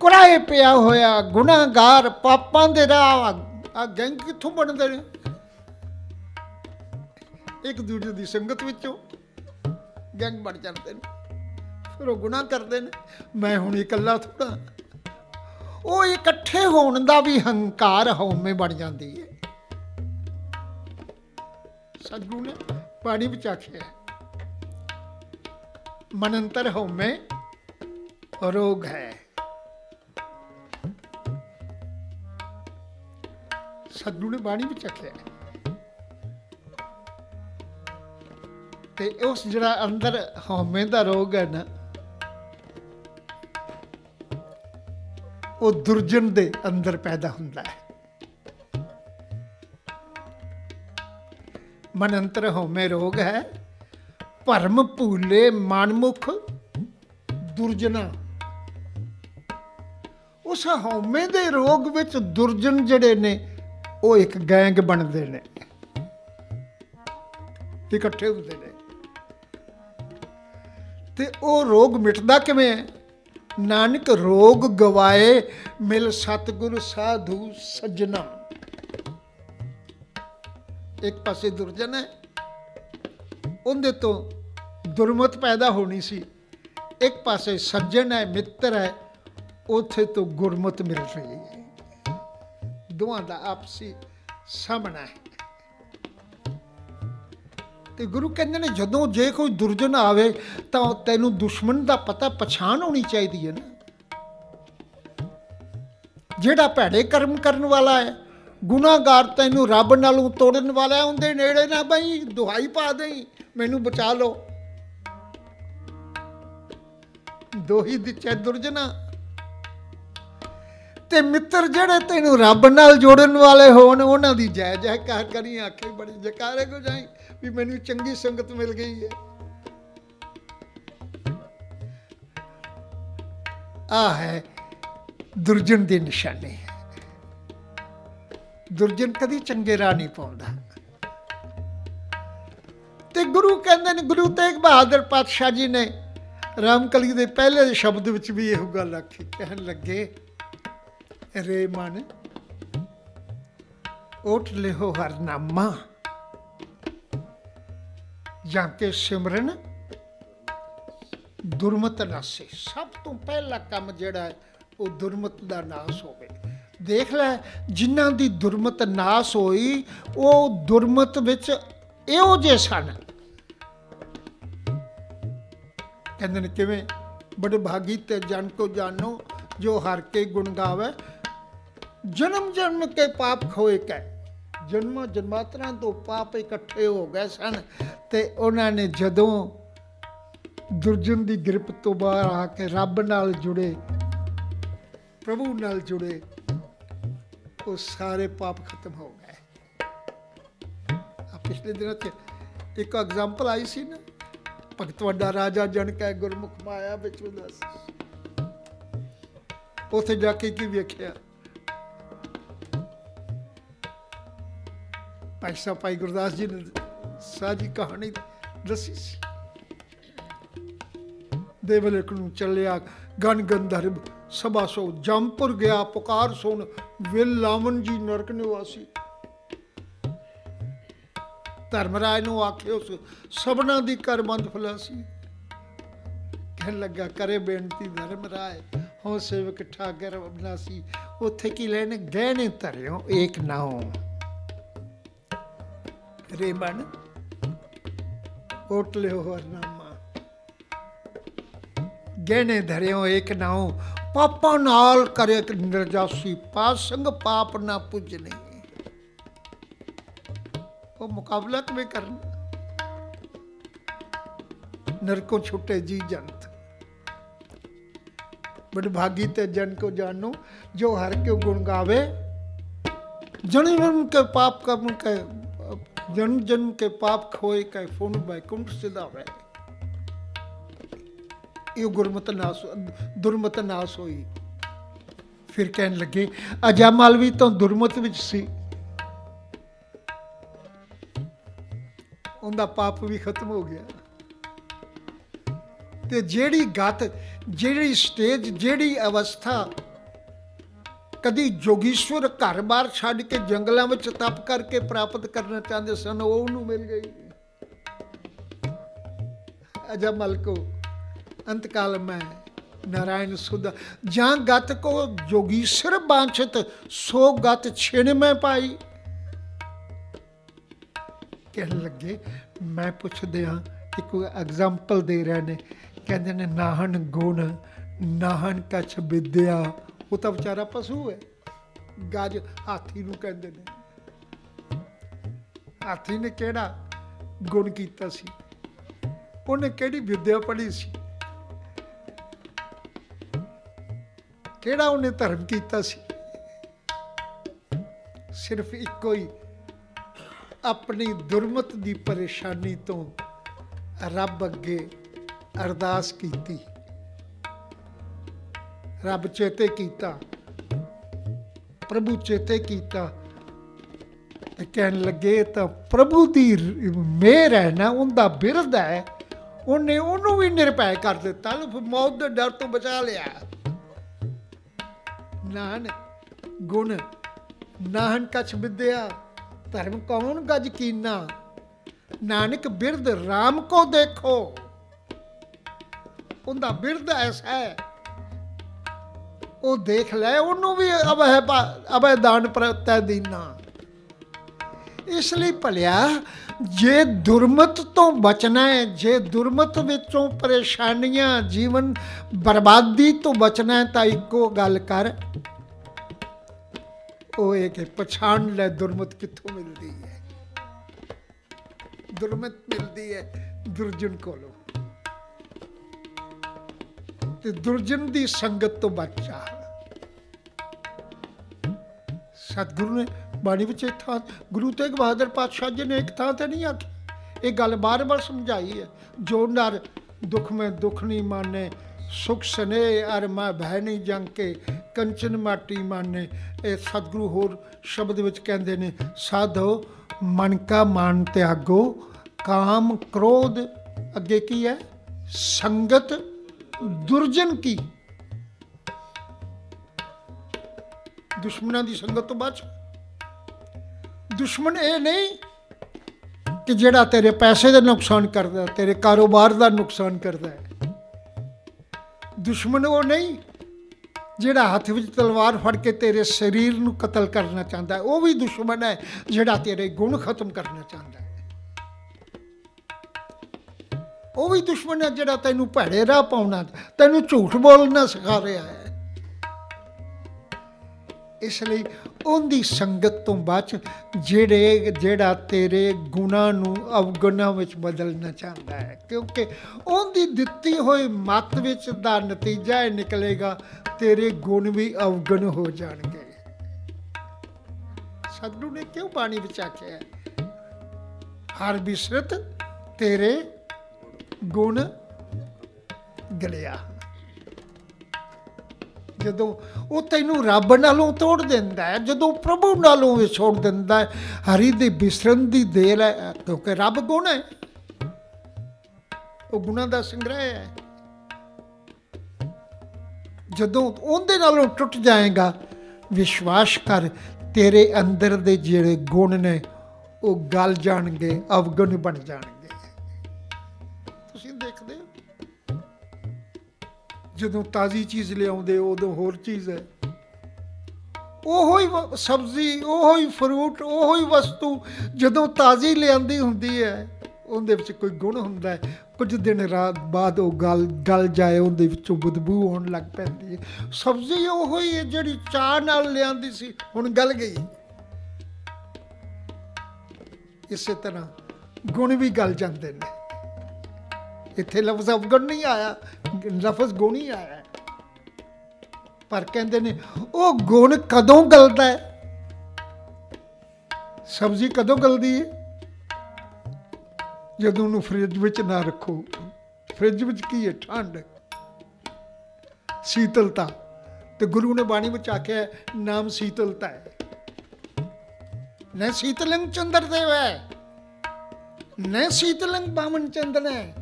ਕੁਰਾਏ ਪਿਆ ਹੋਇਆ, ਗੁਨਾਹਗਾਰ, ਪਾਪਾਂ ਦੇ ਰਾਹ ਆ ਗੈਂਗ ਕਿੱਥੋਂ ਬਣਦੇ ਨੇ? ਇੱਕ ਦੂਜੇ ਦੀ ਸੰਗਤ ਵਿੱਚੋਂ ਗੈਂਗ ਬਣ ਜਾਂਦੇ ਨੇ। ਫਿਰ ਉਹ ਗੁਨਾਹ ਕਰਦੇ ਨੇ। ਮੈਂ ਹੁਣ ਇਕੱਲਾ ਥੋੜਾ ਉਹ ਇਕੱਠੇ ਹੋਣ ਦਾ ਵੀ ਹੰਕਾਰ ਹਉਮੈ ਬਣ ਜਾਂਦੀ ਹੈ ਸਤਿਗੁਰੂ ਨੇ ਪਾਣੀ ਵਿੱਚ ਆਖਿਆ ਮਨੰਤਰ ਹਉਮੈ ਰੋਗ ਹੈ। ਸਤਿਗੁਰੂ ਨੇ ਬਾਣੀ ਵਿੱਚ ਆਖਿਆ ਤੇ ਉਸ ਜਿਹੜਾ ਅੰਦਰ ਹਉਮੈ ਦਾ ਰੋਗ ਹੈ ਨਾ ਉਹ ਦੁਰਜਨ ਦੇ ਅੰਦਰ ਪੈਦਾ ਹੁੰਦਾ ਹੈ। ਮਨ ਅੰਤਰ ਹਉਮੈ ਰੋਗ ਹੈ, ਭਰਮ ਭੂਲੇ ਮਨਮੁਖ ਦੁਰਜਨਾ। ਉਸ ਹਉਮੈ ਦੇ ਰੋਗ ਵਿੱਚ ਦੁਰਜਨ ਜਿਹੜੇ ਨੇ, ਉਹ ਇੱਕ ਗੈਂਗ ਬਣਦੇ ਨੇ। ਇਕੱਠੇ ਹੁੰਦੇ ਨੇ। ਤੇ ਉਹ ਰੋਗ ਮਿਟਦਾ ਕਿਵੇਂ ਹੈ? ਨਾਨਕ ਰੋਗ ਗਵਾਏ, ਮਿਲ ਸਤਗੁਰ ਸਾਧੂ ਸੱਜਣਾ। ਇੱਕ ਪਾਸੇ ਦੁਰਜਨ ਹੈ, ਉਹਦੇ ਤੋਂ ਦੁਰਮਤ ਪੈਦਾ ਹੋਣੀ ਸੀ। ਇੱਕ ਪਾਸੇ ਸੱਜਣ ਹੈ, ਮਿੱਤਰ ਹੈ, ਉਥੇ ਤੋਂ ਗੁਰਮਤ ਮਿਲ ਰਹੀ ਹੈ। ਦੋਵਾਂ ਦਾ ਆਪਸੀ ਸਾਹਮਣਾ ਹੈ। ਤੇ ਗੁਰੂ ਕਹਿੰਦੇ ਨੇ, ਜਦੋਂ ਜੇ ਕੋਈ ਦੁਰਜਨ ਆਵੇ ਤਾਂ ਤੈਨੂੰ ਦੁਸ਼ਮਣ ਦਾ ਪਤਾ ਪਛਾਣ ਹੋਣੀ ਚਾਹੀਦੀ ਹੈ ਨਾ। ਜਿਹੜਾ ਭੈੜੇ ਕਰਮ ਕਰਨ ਵਾਲਾ ਹੈ, ਗੁਨਾਹਗਾਰ ਤੈਨੂੰ ਰੱਬ ਨਾਲੋਂ ਤੋੜਨ ਵਾਲਾ ਹੁੰਦੇ ਨੇੜੇ ਨਾ ਬਈ, ਦੁਹਾਈ ਪਾ ਦੇਈ, ਮੈਨੂੰ ਬਚਾ ਲਓ। ਦੋਹੀ ਦਿੱਚੇ ਦੁਰਜਨਾ ਤੇ ਮਿੱਤਰ ਜਿਹੜੇ ਤੈਨੂੰ ਰੱਬ ਨਾਲ ਜੋੜਨ ਵਾਲੇ ਹੋਣ, ਉਹਨਾਂ ਦੀ ਜੈ ਜੈਕਾਰ ਕਰੀ, ਆਖੇ ਬੜੀ ਜਕਾਰੇ ਕੋ ਜਾਈ, ਵੀ ਮੈਨੂੰ ਚੰਗੀ ਸੰਗਤ ਮਿਲ ਗਈ ਹੈ। ਆ ਹੈ ਦੁਰਜਨ ਦੀ ਨਿਸ਼ਾਨੀ। ਦੁਰਜਨ ਕਦੀ ਚੰਗੇ ਰਾਹ ਨਹੀਂ ਪਾਉਂਦਾ। ਤੇ ਗੁਰੂ ਕਹਿੰਦੇ ਨੇ, ਗੁਰੂ ਤੇਗ ਬਹਾਦਰ ਪਾਤਸ਼ਾਹ ਜੀ ਨੇ ਰਾਮਕਲੀ ਦੇ ਪਹਿਲੇ ਸ਼ਬਦ ਵਿੱਚ ਵੀ ਇਹੋ ਗੱਲ ਆਖੀ, ਕਹਿਣ ਲੱਗੇ ਰੇ ਮਨ ਉਠ ਲਿਓ ਹਰ ਜਾਂ ਕੇ ਸਿਮਰਨ। ਦੁਰਮਤ ਨਾਸੇ ਸਭ ਤੋਂ ਪਹਿਲਾ ਕੰਮ ਜਿਹੜਾ ਹੈ, ਉਹ ਦੁਰਮਤ ਦਾ ਨਾਸ ਹੋਵੇ। ਦੇਖ ਲੈ, ਜਿਨ੍ਹਾਂ ਦੀ ਦੁਰਮਤ ਨਾਸ ਹੋਈ, ਉਹ ਦੁਰਮਤ ਵਿੱਚ ਇਹੋ ਜਿਹੇ ਸਨ। ਕਹਿੰਦੇ ਨੇ ਕਿਵੇਂ? ਬੜੇ ਭਾਗੀ ਤੇ ਜਨ ਕੋ ਜਾਣੋ ਜੋ ਹਰ ਕੇ ਗੁਣ ਗਾਵੇ ਜਨਮ ਜਨਮ ਕੇ ਪਾਪ ਖੋਏ ਕੈ ਜਨਮ ਜਨਮਾਤਰਾਂ ਤੋਂ ਪਾਪ ਇਕੱਠੇ ਹੋ ਗਏ ਸਨ ਤੇ ਉਹਨਾਂ ਨੇ ਜਦੋਂ ਦੁਰਜਨ ਦੀ ਗ੍ਰਿਪ ਤੋਂ ਬਾਹਰ ਆ ਕੇ ਰੱਬ ਨਾਲ ਜੁੜੇ ਪ੍ਰਭੂ ਨਾਲ ਜੁੜੇ ਉਹ ਸਾਰੇ ਪਾਪ ਖਤਮ ਹੋ ਗਏ ਆ ਪਿਛਲੇ ਦਿਨਾਂ ਚ ਇੱਕ ਐਗਜ਼ਾਮਪਲ ਆਈ ਸੀ ਨਾ ਭਗਤ ਵੱਡਾ ਰਾਜਾ ਜਨ ਕੈ ਗੁਰਮੁਖ ਮਾਇਆ ਵਿੱਚ ਉਦਾਸ ਉਥੇ ਜਾ ਕੇ ਕੀ ਵੇਖਿਆ ਭਾਈ ਸਾਹਿਬ, ਭਾਈ ਗੁਰਦਾਸ ਜੀ ਨੇ ਸਾਜੀ ਕਹਾਣੀ ਦੱਸੀ ਸੀ। ਦੇਵਲਕ ਨੂੰ ਚੱਲਿਆ ਗਨ ਗੰਧਰਵ, ਸਭਾ ਸੋ ਜੰਪੁਰ ਗਿਆ, ਪੁਕਾਰ ਸੁਣ ਵਿਲ ਲਾਵਨ ਜੀ ਨਰਕ ਨਿਵਾਸੀ। ਧਰਮਰਾਜ ਨੂੰ ਆਖਿਓ ਸਭਨਾ ਦੀ ਕਰਬੰਦ ਫਲਾਸੀ। ਕਹਿਣ ਲੱਗਾ ਕਰੇ ਬੇਨਤੀ ਧਰਮਰਾਜ ਹੋ ਸੇਵਕ ਠਾਕਰ ਅਬਨਾਸੀ ਉੱਥੇ ਕੀ ਲੈਣ, ਗਹਿਣੇ ਧਰਿਓ, ਏਕ ਨਾਉ। ਰੇ ਮਨ ਓਟ ਹਰਨਾਮਾ ਗਹਿਣੇ ਧਰਿਓ ਏਕ ਨਾਉ। ਪਾਪਾਂ ਨਾਲ ਕਰੇ ਨਿਰਜਾਸੀ ਪਾਸ ਪਾਪ ਨਾ ਪੁੱਜਨੇ। ਉਹ ਮੁਕਾਬਲਾ ਕਿਵੇਂ ਕਰਨ? ਨਰਕੋ ਛੁੱਟੇ ਜੀ ਜੰਤ। ਬੜ ਭਾਗੀ ਤੇ ਜਨ ਕੋ ਜਾਨੋ ਜੋ ਹਰ ਕੇ ਗੁਣ ਗਾਵੇ। ਜਣੀ ਜਨ ਕੇ ਪਾਪ ਕਰਮ ਕੇ ਜਨ ਜਨ ਕੇ ਪਾਪ ਖੋਏ ਕੇ ਫੁਨ ਬੈਕੁੰਠ ਸਿਧਾਵੇ ਇਹ ਗੁਰਮਤ ਨਾਸ, ਦੁਰਮਤ ਨਾਸ ਹੋਈ। ਫਿਰ ਕਹਿਣ ਲੱਗੇ ਅਜਮਲ ਵੀ ਤਾਂ ਦੁਰਮਤ ਵਿੱਚ ਸੀ। ਉਹਦਾ ਪਾਪ ਵੀ ਖਤਮ ਹੋ ਗਿਆ। ਤੇ ਜਿਹੜੀ ਗਤ, ਜਿਹੜੀ ਸਟੇਜ, ਜਿਹੜੀ ਅਵਸਥਾ ਕਦੀ ਜੋਗੀਸ਼ਵਰ ਘਰ-ਬਾਰ ਛੱਡ ਕੇ ਜੰਗਲਾਂ ਵਿੱਚ ਤਪ ਕਰਕੇ ਪ੍ਰਾਪਤ ਕਰਨਾ ਚਾਹੁੰਦੇ ਸਨ ਉਹ ਉਹਨੂੰ ਮਿਲ ਗਈ। ਅਜਾ ਮਲਕੋ, ਅੰਤਕਾਲ ਮੈਂ ਨਾਰਾਇਣ ਸੁਦਾ ਜਾਂ ਗਤ ਕੋ ਜੋਗੀਸ਼ਰ ਬਾਂਛਤ, ਸੋ ਗਤ ਛਿਣ ਮੈਂ ਪਾਈ। ਕਹਿਣ ਲੱਗੇ, ਮੈਂ ਪੁੱਛਦੇ ਹਾਂ, ਇੱਕ ਐਗਜ਼ਾਮਪਲ ਦੇ ਰਹੇ ਨੇ। ਕਹਿੰਦੇ ਨੇ, ਨਾਹਣ ਗੁਣ, ਨਾਹਣ ਕਛ ਵਿਦਿਆ। ਉਹ ਤਾਂ ਵਿਚਾਰਾ ਪਸ਼ੂ ਹੈ। ਗੱਜ ਹਾਥੀ ਨੂੰ ਕਹਿੰਦੇ ਨੇ। ਹਾਥੀ ਨੇ ਕਿਹੜਾ ਗੁਣ ਕੀਤਾ ਸੀ? ਉਹਨੇ ਕਿਹੜੀ ਵਿਦਿਆ ਪੜ੍ਹੀ ਸੀ? ਕਿਹੜਾ ਉਹਨੇ ਧਰਮ ਕੀਤਾ ਸੀ? ਸਿਰਫ ਇੱਕੋ ਹੀ ਆਪਣੀ ਦੁਰਮਤ ਦੀ ਪਰੇਸ਼ਾਨੀ ਤੋਂ ਰੱਬ ਅੱਗੇ ਅਰਦਾਸ ਕੀਤੀ। ਰੱਬ ਚੇਤੇ ਕੀਤਾ। ਪ੍ਰਭੂ ਚੇਤੇ ਕੀਤਾ। ਤੇ ਕਹਿਣ ਲੱਗੇ ਤਾਂ ਪ੍ਰਭੂ ਦੀ ਮਿਹਰ ਹੈ ਨਾ, ਉਹਦਾ ਬਿਰਧ ਹੈ। ਉਹਨੇ ਉਹਨੂੰ ਵੀ ਨਿਰਭੈ ਕਰ ਦਿੱਤਾ। ਮੌਤ ਦੇ ਡਰ ਤੋਂ ਬਚਾ ਲਿਆ। ਨਾਨ ਗੁਣ ਨਾਨ ਕਛ ਵਿਦਿਆ। ਧਰਮ ਕੌਣ ਗਜ ਕੀਨਾ? ਨਾਨਕ ਬਿਰਧ RAM ਕੋ ਦੇਖੋ। ਉਹਦਾ ਬਿਰਧ ਐਸਾ ਹੈ। ਉਹ ਦੇਖ ਲੈ, ਉਹਨੂੰ ਵੀ ਅਬਹਿ ਅਬਹਿ ਦਾਨ ਪ੍ਰਤੈ ਦੀਨਾ। ਇਸ ਲਈ ਭਲਿਆ, ਜੇ ਦੁਰਮਤ ਤੋਂ ਬਚਣਾ ਹੈ, ਜੇ ਦੁਰਮਤ ਵਿੱਚੋਂ ਪਰੇਸ਼ਾਨੀਆਂ ਜੀਵਨ ਬਰਬਾਦੀ ਤੋਂ ਬਚਣਾ ਹੈ, ਤਾਂ ਇੱਕੋ ਗੱਲ ਕਰ। ਉਹ ਇਹ ਕਿ ਪਛਾਣ ਲੈ ਦੁਰਮਤ ਕਿੱਥੋਂ ਮਿਲਦੀ ਹੈ। ਦੁਰਮਤ ਮਿਲਦੀ ਹੈ ਦੁਰਜਨ ਕੋਲੋਂ। ਤੇ ਦੁਰਜਨ ਦੀ ਸੰਗਤ ਤੋਂ ਬਚ ਜਾ। ਸਤਿਗੁਰੂ ਨੇ ਬਾਣੀ ਵਿੱਚ ਇੱਕ ਥਾਂ, ਗੁਰੂ ਤੇਗ ਬਹਾਦਰ ਪਾਤਸ਼ਾਹ ਜੀ ਨੇ ਇੱਕ ਥਾਂ ਤੇ ਨਹੀਂ ਆਖੀ। ਇਹ ਗੱਲ ਬਾਰ-ਬਾਰ ਸਮਝਾਈ ਹੈ। ਜੋ ਨਰ ਦੁੱਖ ਮੈਂ ਦੁੱਖ ਨਹੀਂ ਮਾਨੇ, ਸੁਖ ਸਨੇ ਅਰ ਮੈਂ ਭੈ ਨਹੀਂ ਜੰਗ ਕੇ ਕੰਚਨ ਮਾਟੀ ਮਾਨੇ। ਇਹ ਸਤਿਗੁਰੂ ਹੋਰ ਸ਼ਬਦ ਵਿੱਚ ਕਹਿੰਦੇ ਨੇ, ਸਾਧੋ ਮਨ ਕਾ ਮਾਨ ਤਿਆਗੋ, ਕਾਮ ਕ੍ਰੋਧ। ਅੱਗੇ ਕੀ ਹੈ? ਸੰਗਤ ਦੁਰਜਨ ਕੀ? ਦੁਸ਼ਮਣਾਂ ਦੀ ਸੰਗਤ ਤੋਂ ਬਚ ਦੁਸ਼ਮਣ ਇਹ ਨਹੀਂ ਕਿ ਜਿਹੜਾ ਤੇਰੇ ਪੈਸੇ ਦਾ ਨੁਕਸਾਨ ਕਰਦਾ ਤੇਰੇ ਕਾਰੋਬਾਰ ਦਾ ਨੁਕਸਾਨ ਕਰਦਾ ਹੈ। ਦੁਸ਼ਮਣ ਉਹ ਨਹੀਂ ਜਿਹੜਾ ਹੱਥ ਵਿੱਚ ਤਲਵਾਰ ਫੜ ਕੇ ਤੇਰੇ ਸਰੀਰ ਨੂੰ ਕਤਲ ਕਰਨਾ ਚਾਹੁੰਦਾ ਉਹ ਵੀ ਦੁਸ਼ਮਣ ਹੈ ਜਿਹੜਾ ਤੇਰੇ ਗੁਣ ਖਤਮ ਕਰਨਾ ਚਾਹੁੰਦਾ ਉਹ ਵੀ ਦੁਸ਼ਮਣ ਹੈ ਜਿਹੜਾ ਤੈਨੂੰ ਭੜੇ ਰਾਹ ਪਾਉਣਾ, ਤੈਨੂੰ ਝੂਠ ਬੋਲਣਾ ਸਿਖਾ ਰਿਹਾ ਹੈ। ਇਸ ਲਈ ਉਹਦੀ ਸੰਗਤ ਤੋਂ ਬਾਅਦ ਜਿਹੜੇ, ਜਿਹੜਾ ਤੇਰੇ ਗੁਨਾ ਨੂੰ ਅਵਗੁਣਾ ਵਿੱਚ ਬਦਲਣਾ ਚਾਹੁੰਦਾ ਹੈ, ਕਿਉਂਕਿ ਉਹਦੀ ਦਿੱਤੀ ਹੋਈ ਮਤ ਵਿੱਚ ਦਾ ਨਤੀਜਾ ਇਹ ਨਿਕਲੇਗਾ, ਤੇਰੇ ਗੁਣ ਵੀ ਅਵਗੁਣ ਹੋ ਜਾਣਗੇ। ਸਤਿਗੁਰੂ ਨੇ ਕਿਉਂ ਬਾਣੀ ਵਿੱਚ ਆਖਿਆ ਹਰ ਬਿਸਰਤ ਤੇਰੇ ਗੁਣ ਗਲਿਆ। ਜਦੋਂ ਉਹ ਤੈਨੂੰ ਰੱਬ ਨਾਲੋਂ ਤੋੜ ਦਿੰਦਾ ਹੈ, ਜਦੋਂ ਪ੍ਰਭੂ ਨਾਲੋਂ ਵਿਛੋੜ ਦਿੰਦਾ ਹੈ, ਹਰੀ ਦੀ ਬਿਸਰਨ ਦੀ ਦੇਰ ਹੈ, ਕਿਉਂਕਿ ਰੱਬ ਗੁਣ ਹੈ। ਉਹ ਗੁਣਾਂ ਦਾ ਸੰਗ੍ਰਹਿ ਹੈ। ਜਦੋਂ ਉਹਦੇ ਨਾਲੋਂ ਟੁੱਟ ਜਾਏਗਾ, ਵਿਸ਼ਵਾਸ ਕਰ, ਤੇਰੇ ਅੰਦਰ ਦੇ ਜਿਹੜੇ ਗੁਣ ਨੇ, ਉਹ ਗਲ ਜਾਣਗੇ, ਅਵਗੁਣ ਬਣ ਜਾਣਗੇ। ਜਦੋਂ ਤਾਜ਼ੀ ਚੀਜ਼ ਲਿਆਉਂਦੇ, ਉਦੋਂ ਹੋਰ ਚੀਜ਼ ਹੈ। ਉਹੋ ਹੀ ਸਬਜ਼ੀ, ਉਹੋ ਹੀ ਫਰੂਟ ਉਹੋ ਹੀ ਵਸਤੂ ਜਦੋਂ ਤਾਜ਼ੀ ਲਿਆਂਦੀ ਹੁੰਦੀ ਹੈ, ਉਹਦੇ ਵਿੱਚ ਕੋਈ ਗੁਣ ਹੁੰਦਾ ਹੈ। ਕੁਝ ਦਿਨ ਰਾਤ ਬਾਅਦ ਉਹ ਗਲ ਗਲ ਜਾਏ, ਉਹਦੇ ਵਿੱਚੋਂ ਬਦਬੂ ਆਉਣ ਲੱਗ ਪੈਂਦੀ ਹੈ। ਸਬਜ਼ੀ ਉਹੋ ਹੀ ਹੈ ਜਿਹੜੀ ਚਾਹ ਨਾਲ ਲਿਆਂਦੀ ਸੀ, ਹੁਣ ਗਲ ਗਈ। ਇਸੇ ਤਰ੍ਹਾਂ ਗੁਣ ਵੀ ਗਲ ਜਾਂਦੇ ਨੇ। ਇੱਥੇ ਲਫ਼ਜ਼ ਅਵਗਣ ਨਹੀਂ ਆਇਆ, ਲਫ਼ਜ਼ ਗੋਣੀ ਆਇਆ। ਪਰ ਕਹਿੰਦੇ ਨੇ, ਉਹ ਗੁਣ ਕਦੋਂ ਗਲਦਾ ਹੈ? ਸਬਜ਼ੀ ਕਦੋਂ ਗਲਦੀ ਹੈ? ਜਦੋਂ ਨੂੰ ਫ੍ਰਿਜ ਵਿੱਚ ਨਾ ਰੱਖੋ। ਫ੍ਰਿਜ ਵਿੱਚ ਕੀ ਹੈ? ਠੰਡ। ਸ਼ੀਤਲਤਾ। ਤੇ ਗੁਰੂ ਨੇ ਬਾਣੀ ਵਿੱਚ ਆਖਿਆ ਨਾਮ ਸ਼ੀਤਲਤਾ ਹੈ। ਨੈ ਸ਼ੀਤਲੰ ਚੰਦਰ ਦੇਵ ਹੈ, ਨੈ ਸ਼ੀਤਲੰ ਬਾਮਨ ਚੰਦਨ ਹੈ।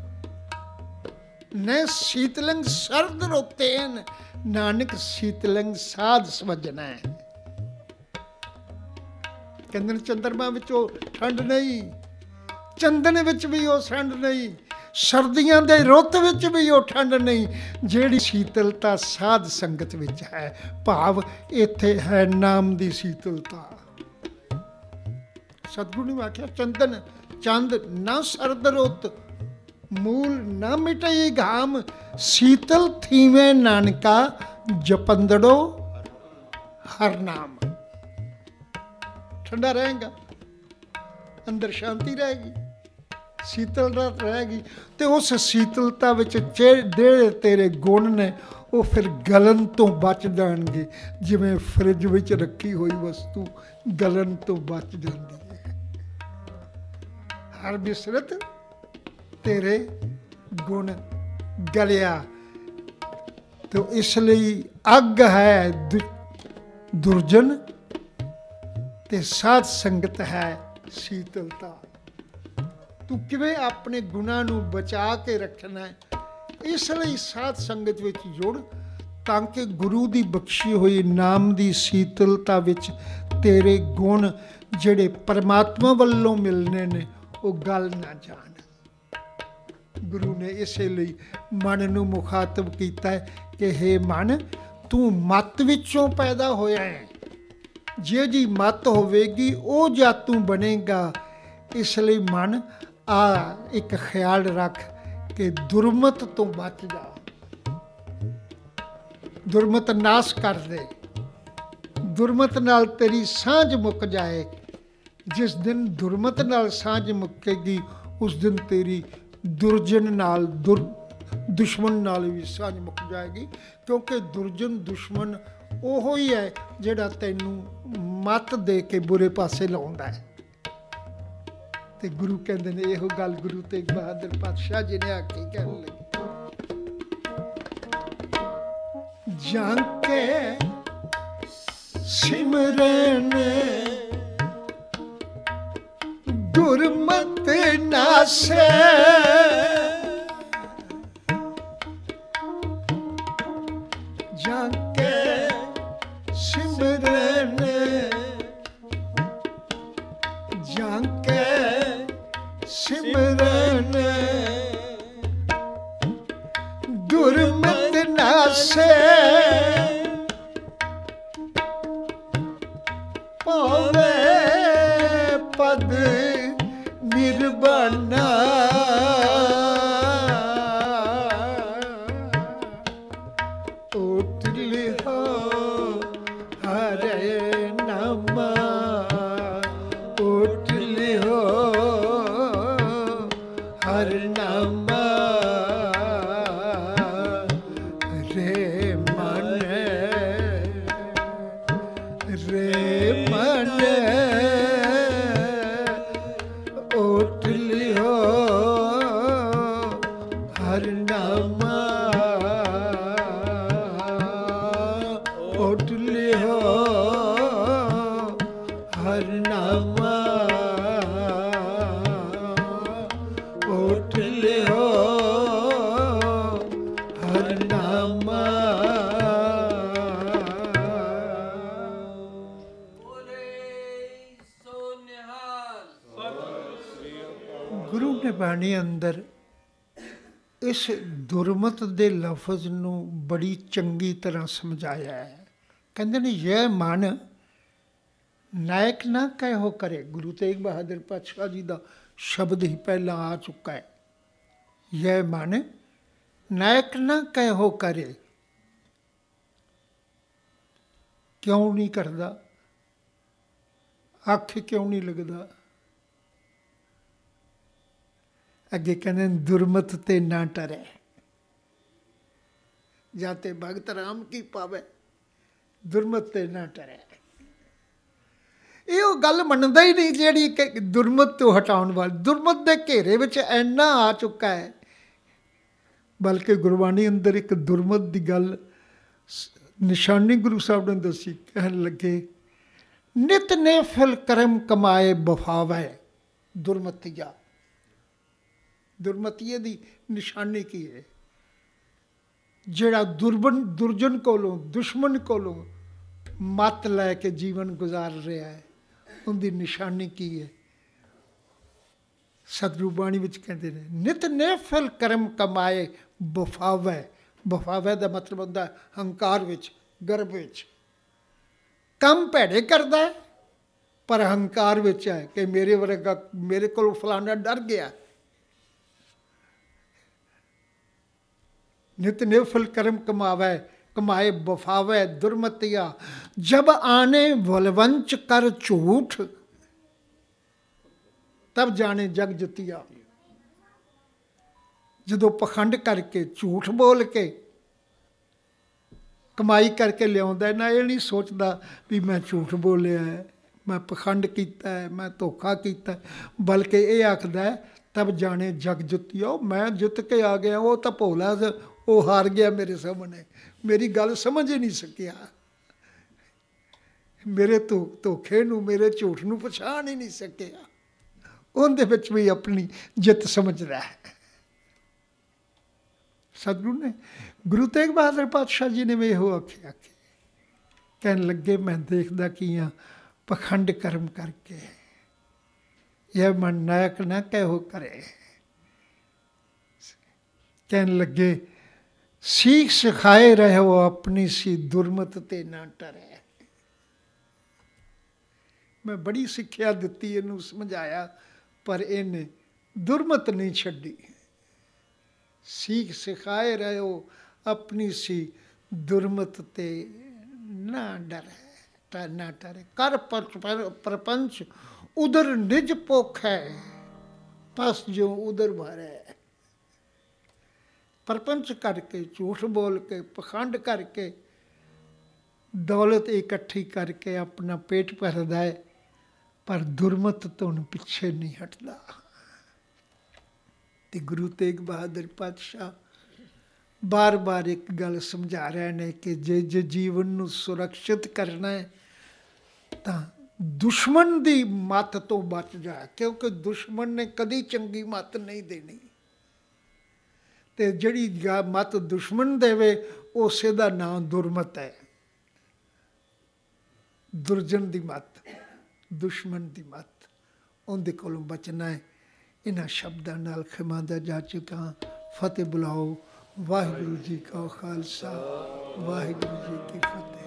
न शीतलंग सर्द रोते हैं ਨਾਨਕ ਸੀਤਲੰਗ ਸਾਧ ਸਮਝਣਾ ਹੈ ਕਹਿੰਦੇ ਚੰਦਰਮਾ ਵਿੱਚ ਉਹ ਠੰਡ ਨਹੀਂ ਚੰਦਨ ਵਿੱਚ ਵੀ ਉਹ ਠੰਡ ਨਹੀਂ ਸਰਦੀਆਂ ਦੇ ਰੁੱਤ ਵਿੱਚ ਵੀ ਉਹ ਠੰਡ ਨਹੀਂ ਜਿਹੜੀ ਸ਼ੀਤਲਤਾ ਸਾਧ ਸੰਗਤ ਵਿੱਚ ਹੈ ਭਾਵ ਇੱਥੇ ਹੈ ਨਾਮ ਦੀ ਸ਼ੀਤਲਤਾ ਸਤਿਗੁਰੂ ਨੇ ਆਖਿਆ ਚੰਦਨ ਚੰਦ ਨਾ ਸਰਦ ਰੁੱਤ ਮੂਲ ਨਾ ਮਿਟਈ ਘਾਮ, ਸੀਤਲ ਥੀਵੇਂ ਨਾਨਕਾ, ਜਪੰਦੜੋ ਹਰ ਨਾਮ ਠੰਡਾ ਰਹੇਗਾ, ਅੰਦਰ ਸ਼ਾਂਤੀ ਰਹੇਗੀ ਸੀਤਲਤਾ ਰਹੇਗੀ। ਤੇ ਉਸ ਸੀਤਲਤਾ ਵਿੱਚ ਜਿਹੜੇ ਤੇਰੇ ਗੁਣ ਨੇ, ਉਹ ਫਿਰ ਗਲਨ ਤੋਂ ਬਚ ਜਾਣਗੇ। ਜਿਵੇਂ ਫ੍ਰਿਜ ਵਿੱਚ ਰੱਖੀ ਹੋਈ ਵਸਤੂ ਗਲਨ ਤੋਂ ਬਚ ਜਾਂਦੀ ਹੈ। ਹਰ ਬਿਸਰਤ ਤੇਰੇ ਗੁਣ ਗਲਿਆ। ਤੇ ਇਸ ਲਈ ਅੱਗ ਹੈ ਦੁਰਜਨ ਤੇ ਸਾਧ ਸੰਗਤ ਹੈ ਸੀਤਲਤਾ। ਤੂੰ ਕਿਵੇਂ ਆਪਣੇ ਗੁਨਾਹ ਨੂੰ ਬਚਾ ਕੇ ਰੱਖਣਾ ਹੈ? ਇਸ ਲਈ ਸਾਧ ਸੰਗਤ ਵਿੱਚ ਜੁੜ, ਤਾਂ ਕਿ ਗੁਰੂ ਦੀ ਬਖਸ਼ੀ ਹੋਈ ਨਾਮ ਦੀ ਸੀਤਲਤਾ ਵਿੱਚ ਤੇਰੇ ਗੁਣ ਜਿਹੜੇ ਪਰਮਾਤਮਾ ਵੱਲੋਂ ਮਿਲਨੇ ਨੇ, ਉਹ ਗੱਲ ਨਾ ਜਾਣ। ਗੁਰੂ ਨੇ ਇਸੇ ਲਈ ਮਨ ਨੂੰ ਮੁਖਾਤਬ ਕੀਤਾ ਹੈ ਕਿ हे ਮਨ, ਤੂੰ ਮਤ ਵਿੱਚੋਂ ਪੈਦਾ ਹੋਇਆ ਹੈ। ਜੇ ਜੀ ਮਤ ਹੋਵੇਗੀ, ਉਹ ਜਾਂ ਤੂੰ ਬਣੇਗਾ। ਇਸ ਲਈ ਮਨ, ਆ ਇੱਕ ਖਿਆਲ ਰੱਖ ਕਿ ਦੁਰਮਤ ਤੋਂ ਬਚ ਜਾ। ਦੁਰਮਤ ਨਾਸ਼ ਕਰ ਦੇ। ਦੁਰਮਤ ਨਾਲ ਤੇਰੀ ਸਾਂਝ ਮੁੱਕ ਜਾਏ। ਜਿਸ ਦਿਨ ਦੁਰਮਤ ਨਾਲ ਸਾਂਝ ਮੁੱਕੇਗੀ, ਉਸ ਦਿਨ ਤੇਰੀ ਦੁਰਜਨ ਨਾਲ ਦੁਰ ਦੁਸ਼ਮਣ ਨਾਲ ਵੀ ਸਾਂਝ ਮੁੱਕ ਜਾਏਗੀ, ਕਿਉਂਕਿ ਦੁਰਜਨ ਦੁਸ਼ਮਣ ਉਹੋ ਹੀ ਹੈ ਜਿਹੜਾ ਤੈਨੂੰ ਮਤ ਦੇ ਕੇ ਬੁਰੇ ਪਾਸੇ ਲਾਉਂਦਾ ਹੈ। ਤੇ ਗੁਰੂ ਕਹਿੰਦੇ ਨੇ, ਇਹੋ ਗੱਲ ਗੁਰੂ ਤੇਗ ਬਹਾਦਰ ਪਾਤਸ਼ਾਹ ਜੀ ਨੇ ਆਖੀ ਕਹਿਣ ਲਈ ਜਾਂ ਕੇ ਸਿਮਰਨ ਦੁਰਮਤ ਨਾਸੇ ਜਾਂ ਕੇ ਸਿਮਰਨ ਜਾਂ ਕੇ ਸਿਮਰਨ ਦੁਰਮਤ ਦੇ ਲਫ਼ਜ਼ ਨੂੰ ਬੜੀ ਚੰਗੀ ਤਰ੍ਹਾਂ ਸਮਝਾਇਆ ਹੈ। ਕਹਿੰਦੇ ਨੇ ਇਹ ਮਨ ਨਾਇਕ ਨਾ ਕਹਿਓ ਕਰੇ। ਗੁਰੂ ਤੇਗ ਬਹਾਦਰ ਪਾਤਸ਼ਾਹ ਜੀ ਦਾ ਸ਼ਬਦ ਹੀ ਪਹਿਲਾਂ ਆ ਚੁੱਕਾ ਹੈ। ਇਹ ਮਨ ਨਾਇਕ ਨਾ ਕਹਿਓ ਕਰੇ। ਕਿਉਂ ਨਹੀਂ ਕਰਦਾ? ਅੱਖ ਕਿਉਂ ਨਹੀਂ ਲੱਗਦਾ? ਅੱਗੇ ਕਹਿੰਦੇ ਦੁਰਮਤ ਤੇ ਨਾ ਟਰੇ। ਜਾਂ ਜਾਤੇ ਭਗਤ ਰਾਮ ਕੀ ਪਾਵੇ, ਦੁਰਮਤ ਤੇ ਨਾ ਟਰੇ। ਇਹ ਉਹ ਗੱਲ ਮੰਨਦਾ ਹੀ ਨਹੀਂ ਜਿਹੜੀ ਕਿ ਦੁਰਮਤ ਤੋਂ ਹਟਾਉਣ ਵਾਲੀ, ਦੁਰਮਤ ਦੇ ਘੇਰੇ ਵਿੱਚ ਐਨਾ ਆ ਚੁੱਕਾ ਹੈ। ਬਲਕਿ ਗੁਰਬਾਣੀ ਅੰਦਰ ਇੱਕ ਦੁਰਮਤ ਦੀ ਗੱਲ ਨਿਸ਼ਾਨੀ ਗੁਰੂ ਸਾਹਿਬ ਨੇ ਦੱਸੀ, ਕਹਿਣ ਲੱਗੇ, ਨਿਤ ਨੇ ਫਿਲ ਕਰਮ ਕਮਾਏ ਬਫਾਵੇ ਦੁਰਮਤੀਆ। ਦੁਰਮਤੀਏ ਦੀ ਨਿਸ਼ਾਨੀ ਕੀ ਹੈ? ਜਿਹੜਾ ਦੁਰਬਨ ਦੁਰਜਨ ਕੋਲੋਂ, ਦੁਸ਼ਮਣ ਕੋਲੋਂ ਮਤ ਲੈ ਕੇ ਜੀਵਨ ਗੁਜ਼ਾਰ ਰਿਹਾ ਹੈ, ਉਹਦੀ ਨਿਸ਼ਾਨੀ ਕੀ ਹੈ? ਸਤਿਗੁਰੂ ਬਾਣੀ ਵਿੱਚ ਕਹਿੰਦੇ ਨੇ, ਨਿਤ ਨੇਫਲ ਕਰਮ ਕਮਾਏ, ਬਫਾਵੇ। ਬਫਾਵੇ ਦਾ ਮਤਲਬ ਹੁੰਦਾ ਹੰਕਾਰ ਵਿੱਚ, ਗਰਭ ਵਿੱਚ। ਕੰਮ ਭੈੜੇ ਕਰਦਾ ਪਰ ਹੰਕਾਰ ਵਿੱਚ ਹੈ ਕਿ ਮੇਰੇ ਵਰਗਾ, ਮੇਰੇ ਕੋਲ ਫਲਾਣਾ ਡਰ ਗਿਆ। ਨਿਤ ਨਿਰਫਲ ਕਰਮ ਕਮਾਵੇ, ਕਮਾਏ ਬਫਾਵੇ ਦੁਰਮਤਿਆ। ਜਬ ਆਨੇ ਬਲਵੰਚ ਕਰ ਝੂਠ, ਤਬ ਜਾਣੇ ਜਗ ਜੁਤੀਆ। ਜਦੋਂ ਪਖੰਡ ਕਰਕੇ ਝੂਠ ਬੋਲ ਕੇ ਕਮਾਈ ਕਰਕੇ ਲਿਆਉਂਦਾ, ਨਾ ਇਹ ਨਹੀਂ ਸੋਚਦਾ ਵੀ ਮੈਂ ਝੂਠ ਬੋਲਿਆ ਹੈ, ਮੈਂ ਪਖੰਡ ਕੀਤਾ ਹੈ, ਮੈਂ ਧੋਖਾ ਕੀਤਾ ਬਲਕਿ ਇਹ ਆਖਦਾ ਤਬ ਜਾਣੇ ਜਗ ਜੁਤੀਆ। ਉਹ ਮੈਂ ਜਿੱਤ ਕੇ ਆ ਗਿਆ, ਉਹ ਤਾਂ ਭੋਲਾ ਉਹ ਹਾਰ ਗਿਆ ਮੇਰੇ ਸਾਹਮਣੇ। ਮੇਰੀ ਗੱਲ ਸਮਝ ਹੀ ਨਹੀਂ ਸਕਿਆ। ਮੇਰੇ ਧੋ, ਧੋਖੇ ਨੂੰ, ਮੇਰੇ ਝੂਠ ਨੂੰ ਪਛਾਣ ਹੀ ਨਹੀਂ ਸਕਿਆ। ਉਹਦੇ ਵਿੱਚ ਵੀ ਆਪਣੀ ਜਿੱਤ ਸਮਝਦਾ ਹੈ ਸਤਿਗੁਰੂ ਨੇ, ਗੁਰੂ ਤੇਗ ਬਹਾਦਰ ਪਾਤਸ਼ਾਹ ਜੀ ਨੇ ਵੀ ਇਹੋ ਆਖਿਆ ਕਿ ਕਹਿਣ ਲੱਗੇ, ਮੈਂ ਦੇਖਦਾ ਕੀ ਆ, ਪਖੰਡ ਕਰਮ ਕਰਕੇ। ਇਹ ਮਨ ਨਾਇਕ ਨਾ ਕਹਿਓ ਕਰੇ ਕਹਿਣ ਲੱਗੇ ਸੀਖ ਸਿਖਾਏ ਰਹੋ ਆਪਣੀ ਸੀ ਦੁਰਮਤ ਤੇ ਨਾ ਟਰੇ। ਮੈਂ ਬੜੀ ਸਿੱਖਿਆ ਦਿੱਤੀ, ਇਹਨੂੰ ਸਮਝਾਇਆ, ਪਰ ਇਹਨੇ ਦੁਰਮਤ ਨਹੀਂ ਛੱਡੀ। ਸੀਖ ਸਿਖਾਏ ਰਹੋ ਆਪਣੀ ਸੀ ਦੁਰਮਤ ਤੇ ਨਾ ਡਰੇ ਨਾ ਡਰੇ ਕਰ ਪਰ ਪ੍ਰਪੰਚ ਉਧਰ ਨਿਜ ਭੁੱਖ ਹੈ, ਪਸ ਜੋ ਉਧਰ ਭਰੇ ਪਰਪੰਚ ਕਰਕੇ, ਝੂਠ ਬੋਲ ਕੇ, ਪਖੰਡ ਕਰਕੇ, ਦੌਲਤ ਇਕੱਠੀ ਕਰਕੇ ਆਪਣਾ ਪੇਟ ਭਰਦਾ ਹੈ, ਪਰ ਦੁਰਮਤ ਤੋਂ ਪਿੱਛੇ ਨਹੀਂ ਹਟਦਾ। ਤੇ ਗੁਰੂ ਤੇਗ ਬਹਾਦਰ ਪਾਤਸ਼ਾਹ ਬਾਰ-ਬਾਰ ਇੱਕ ਗੱਲ ਸਮਝਾ ਰਹੇ ਨੇ ਕਿ ਜੇ ਜੇ ਜੀਵਨ ਨੂੰ ਸੁਰੱਖਿਅਤ ਕਰਨਾ ਹੈ, ਤਾਂ ਦੁਸ਼ਮਣ ਦੀ ਮੱਤ ਤੋਂ ਬਚ ਜਾ, ਕਿਉਂਕਿ ਦੁਸ਼ਮਣ ਨੇ ਕਦੀ ਚੰਗੀ ਮੱਤ ਨਹੀਂ ਦੇਣੀ। ਤੇ ਜਿਹੜੀ ਗਾ- ਮੱਤ ਦੁਸ਼ਮਣ ਦੇਵੇ, ਉਸੇ ਦਾ ਨਾਮ ਦੁਰਮਤ ਹੈ। ਦੁਰਜਨ ਦੀ ਮੱਤ, ਦੁਸ਼ਮਣ ਦੀ ਮੱਤ, ਉਹਦੇ ਕੋਲੋਂ ਬਚਣਾ ਹੈ। ਇਹਨਾਂ ਸ਼ਬਦਾਂ ਨਾਲ ਖਿਮਾਂਦਾ ਜਾ ਚੁੱਕਾ ਫਤਿਹ ਬੁਲਾਓ। ਵਾਹਿਗੁਰੂ ਜੀ ਕਾ ਖਾਲਸਾ, ਵਾਹਿਗੁਰੂ ਜੀ ਕੀ ਫਤਿਹ।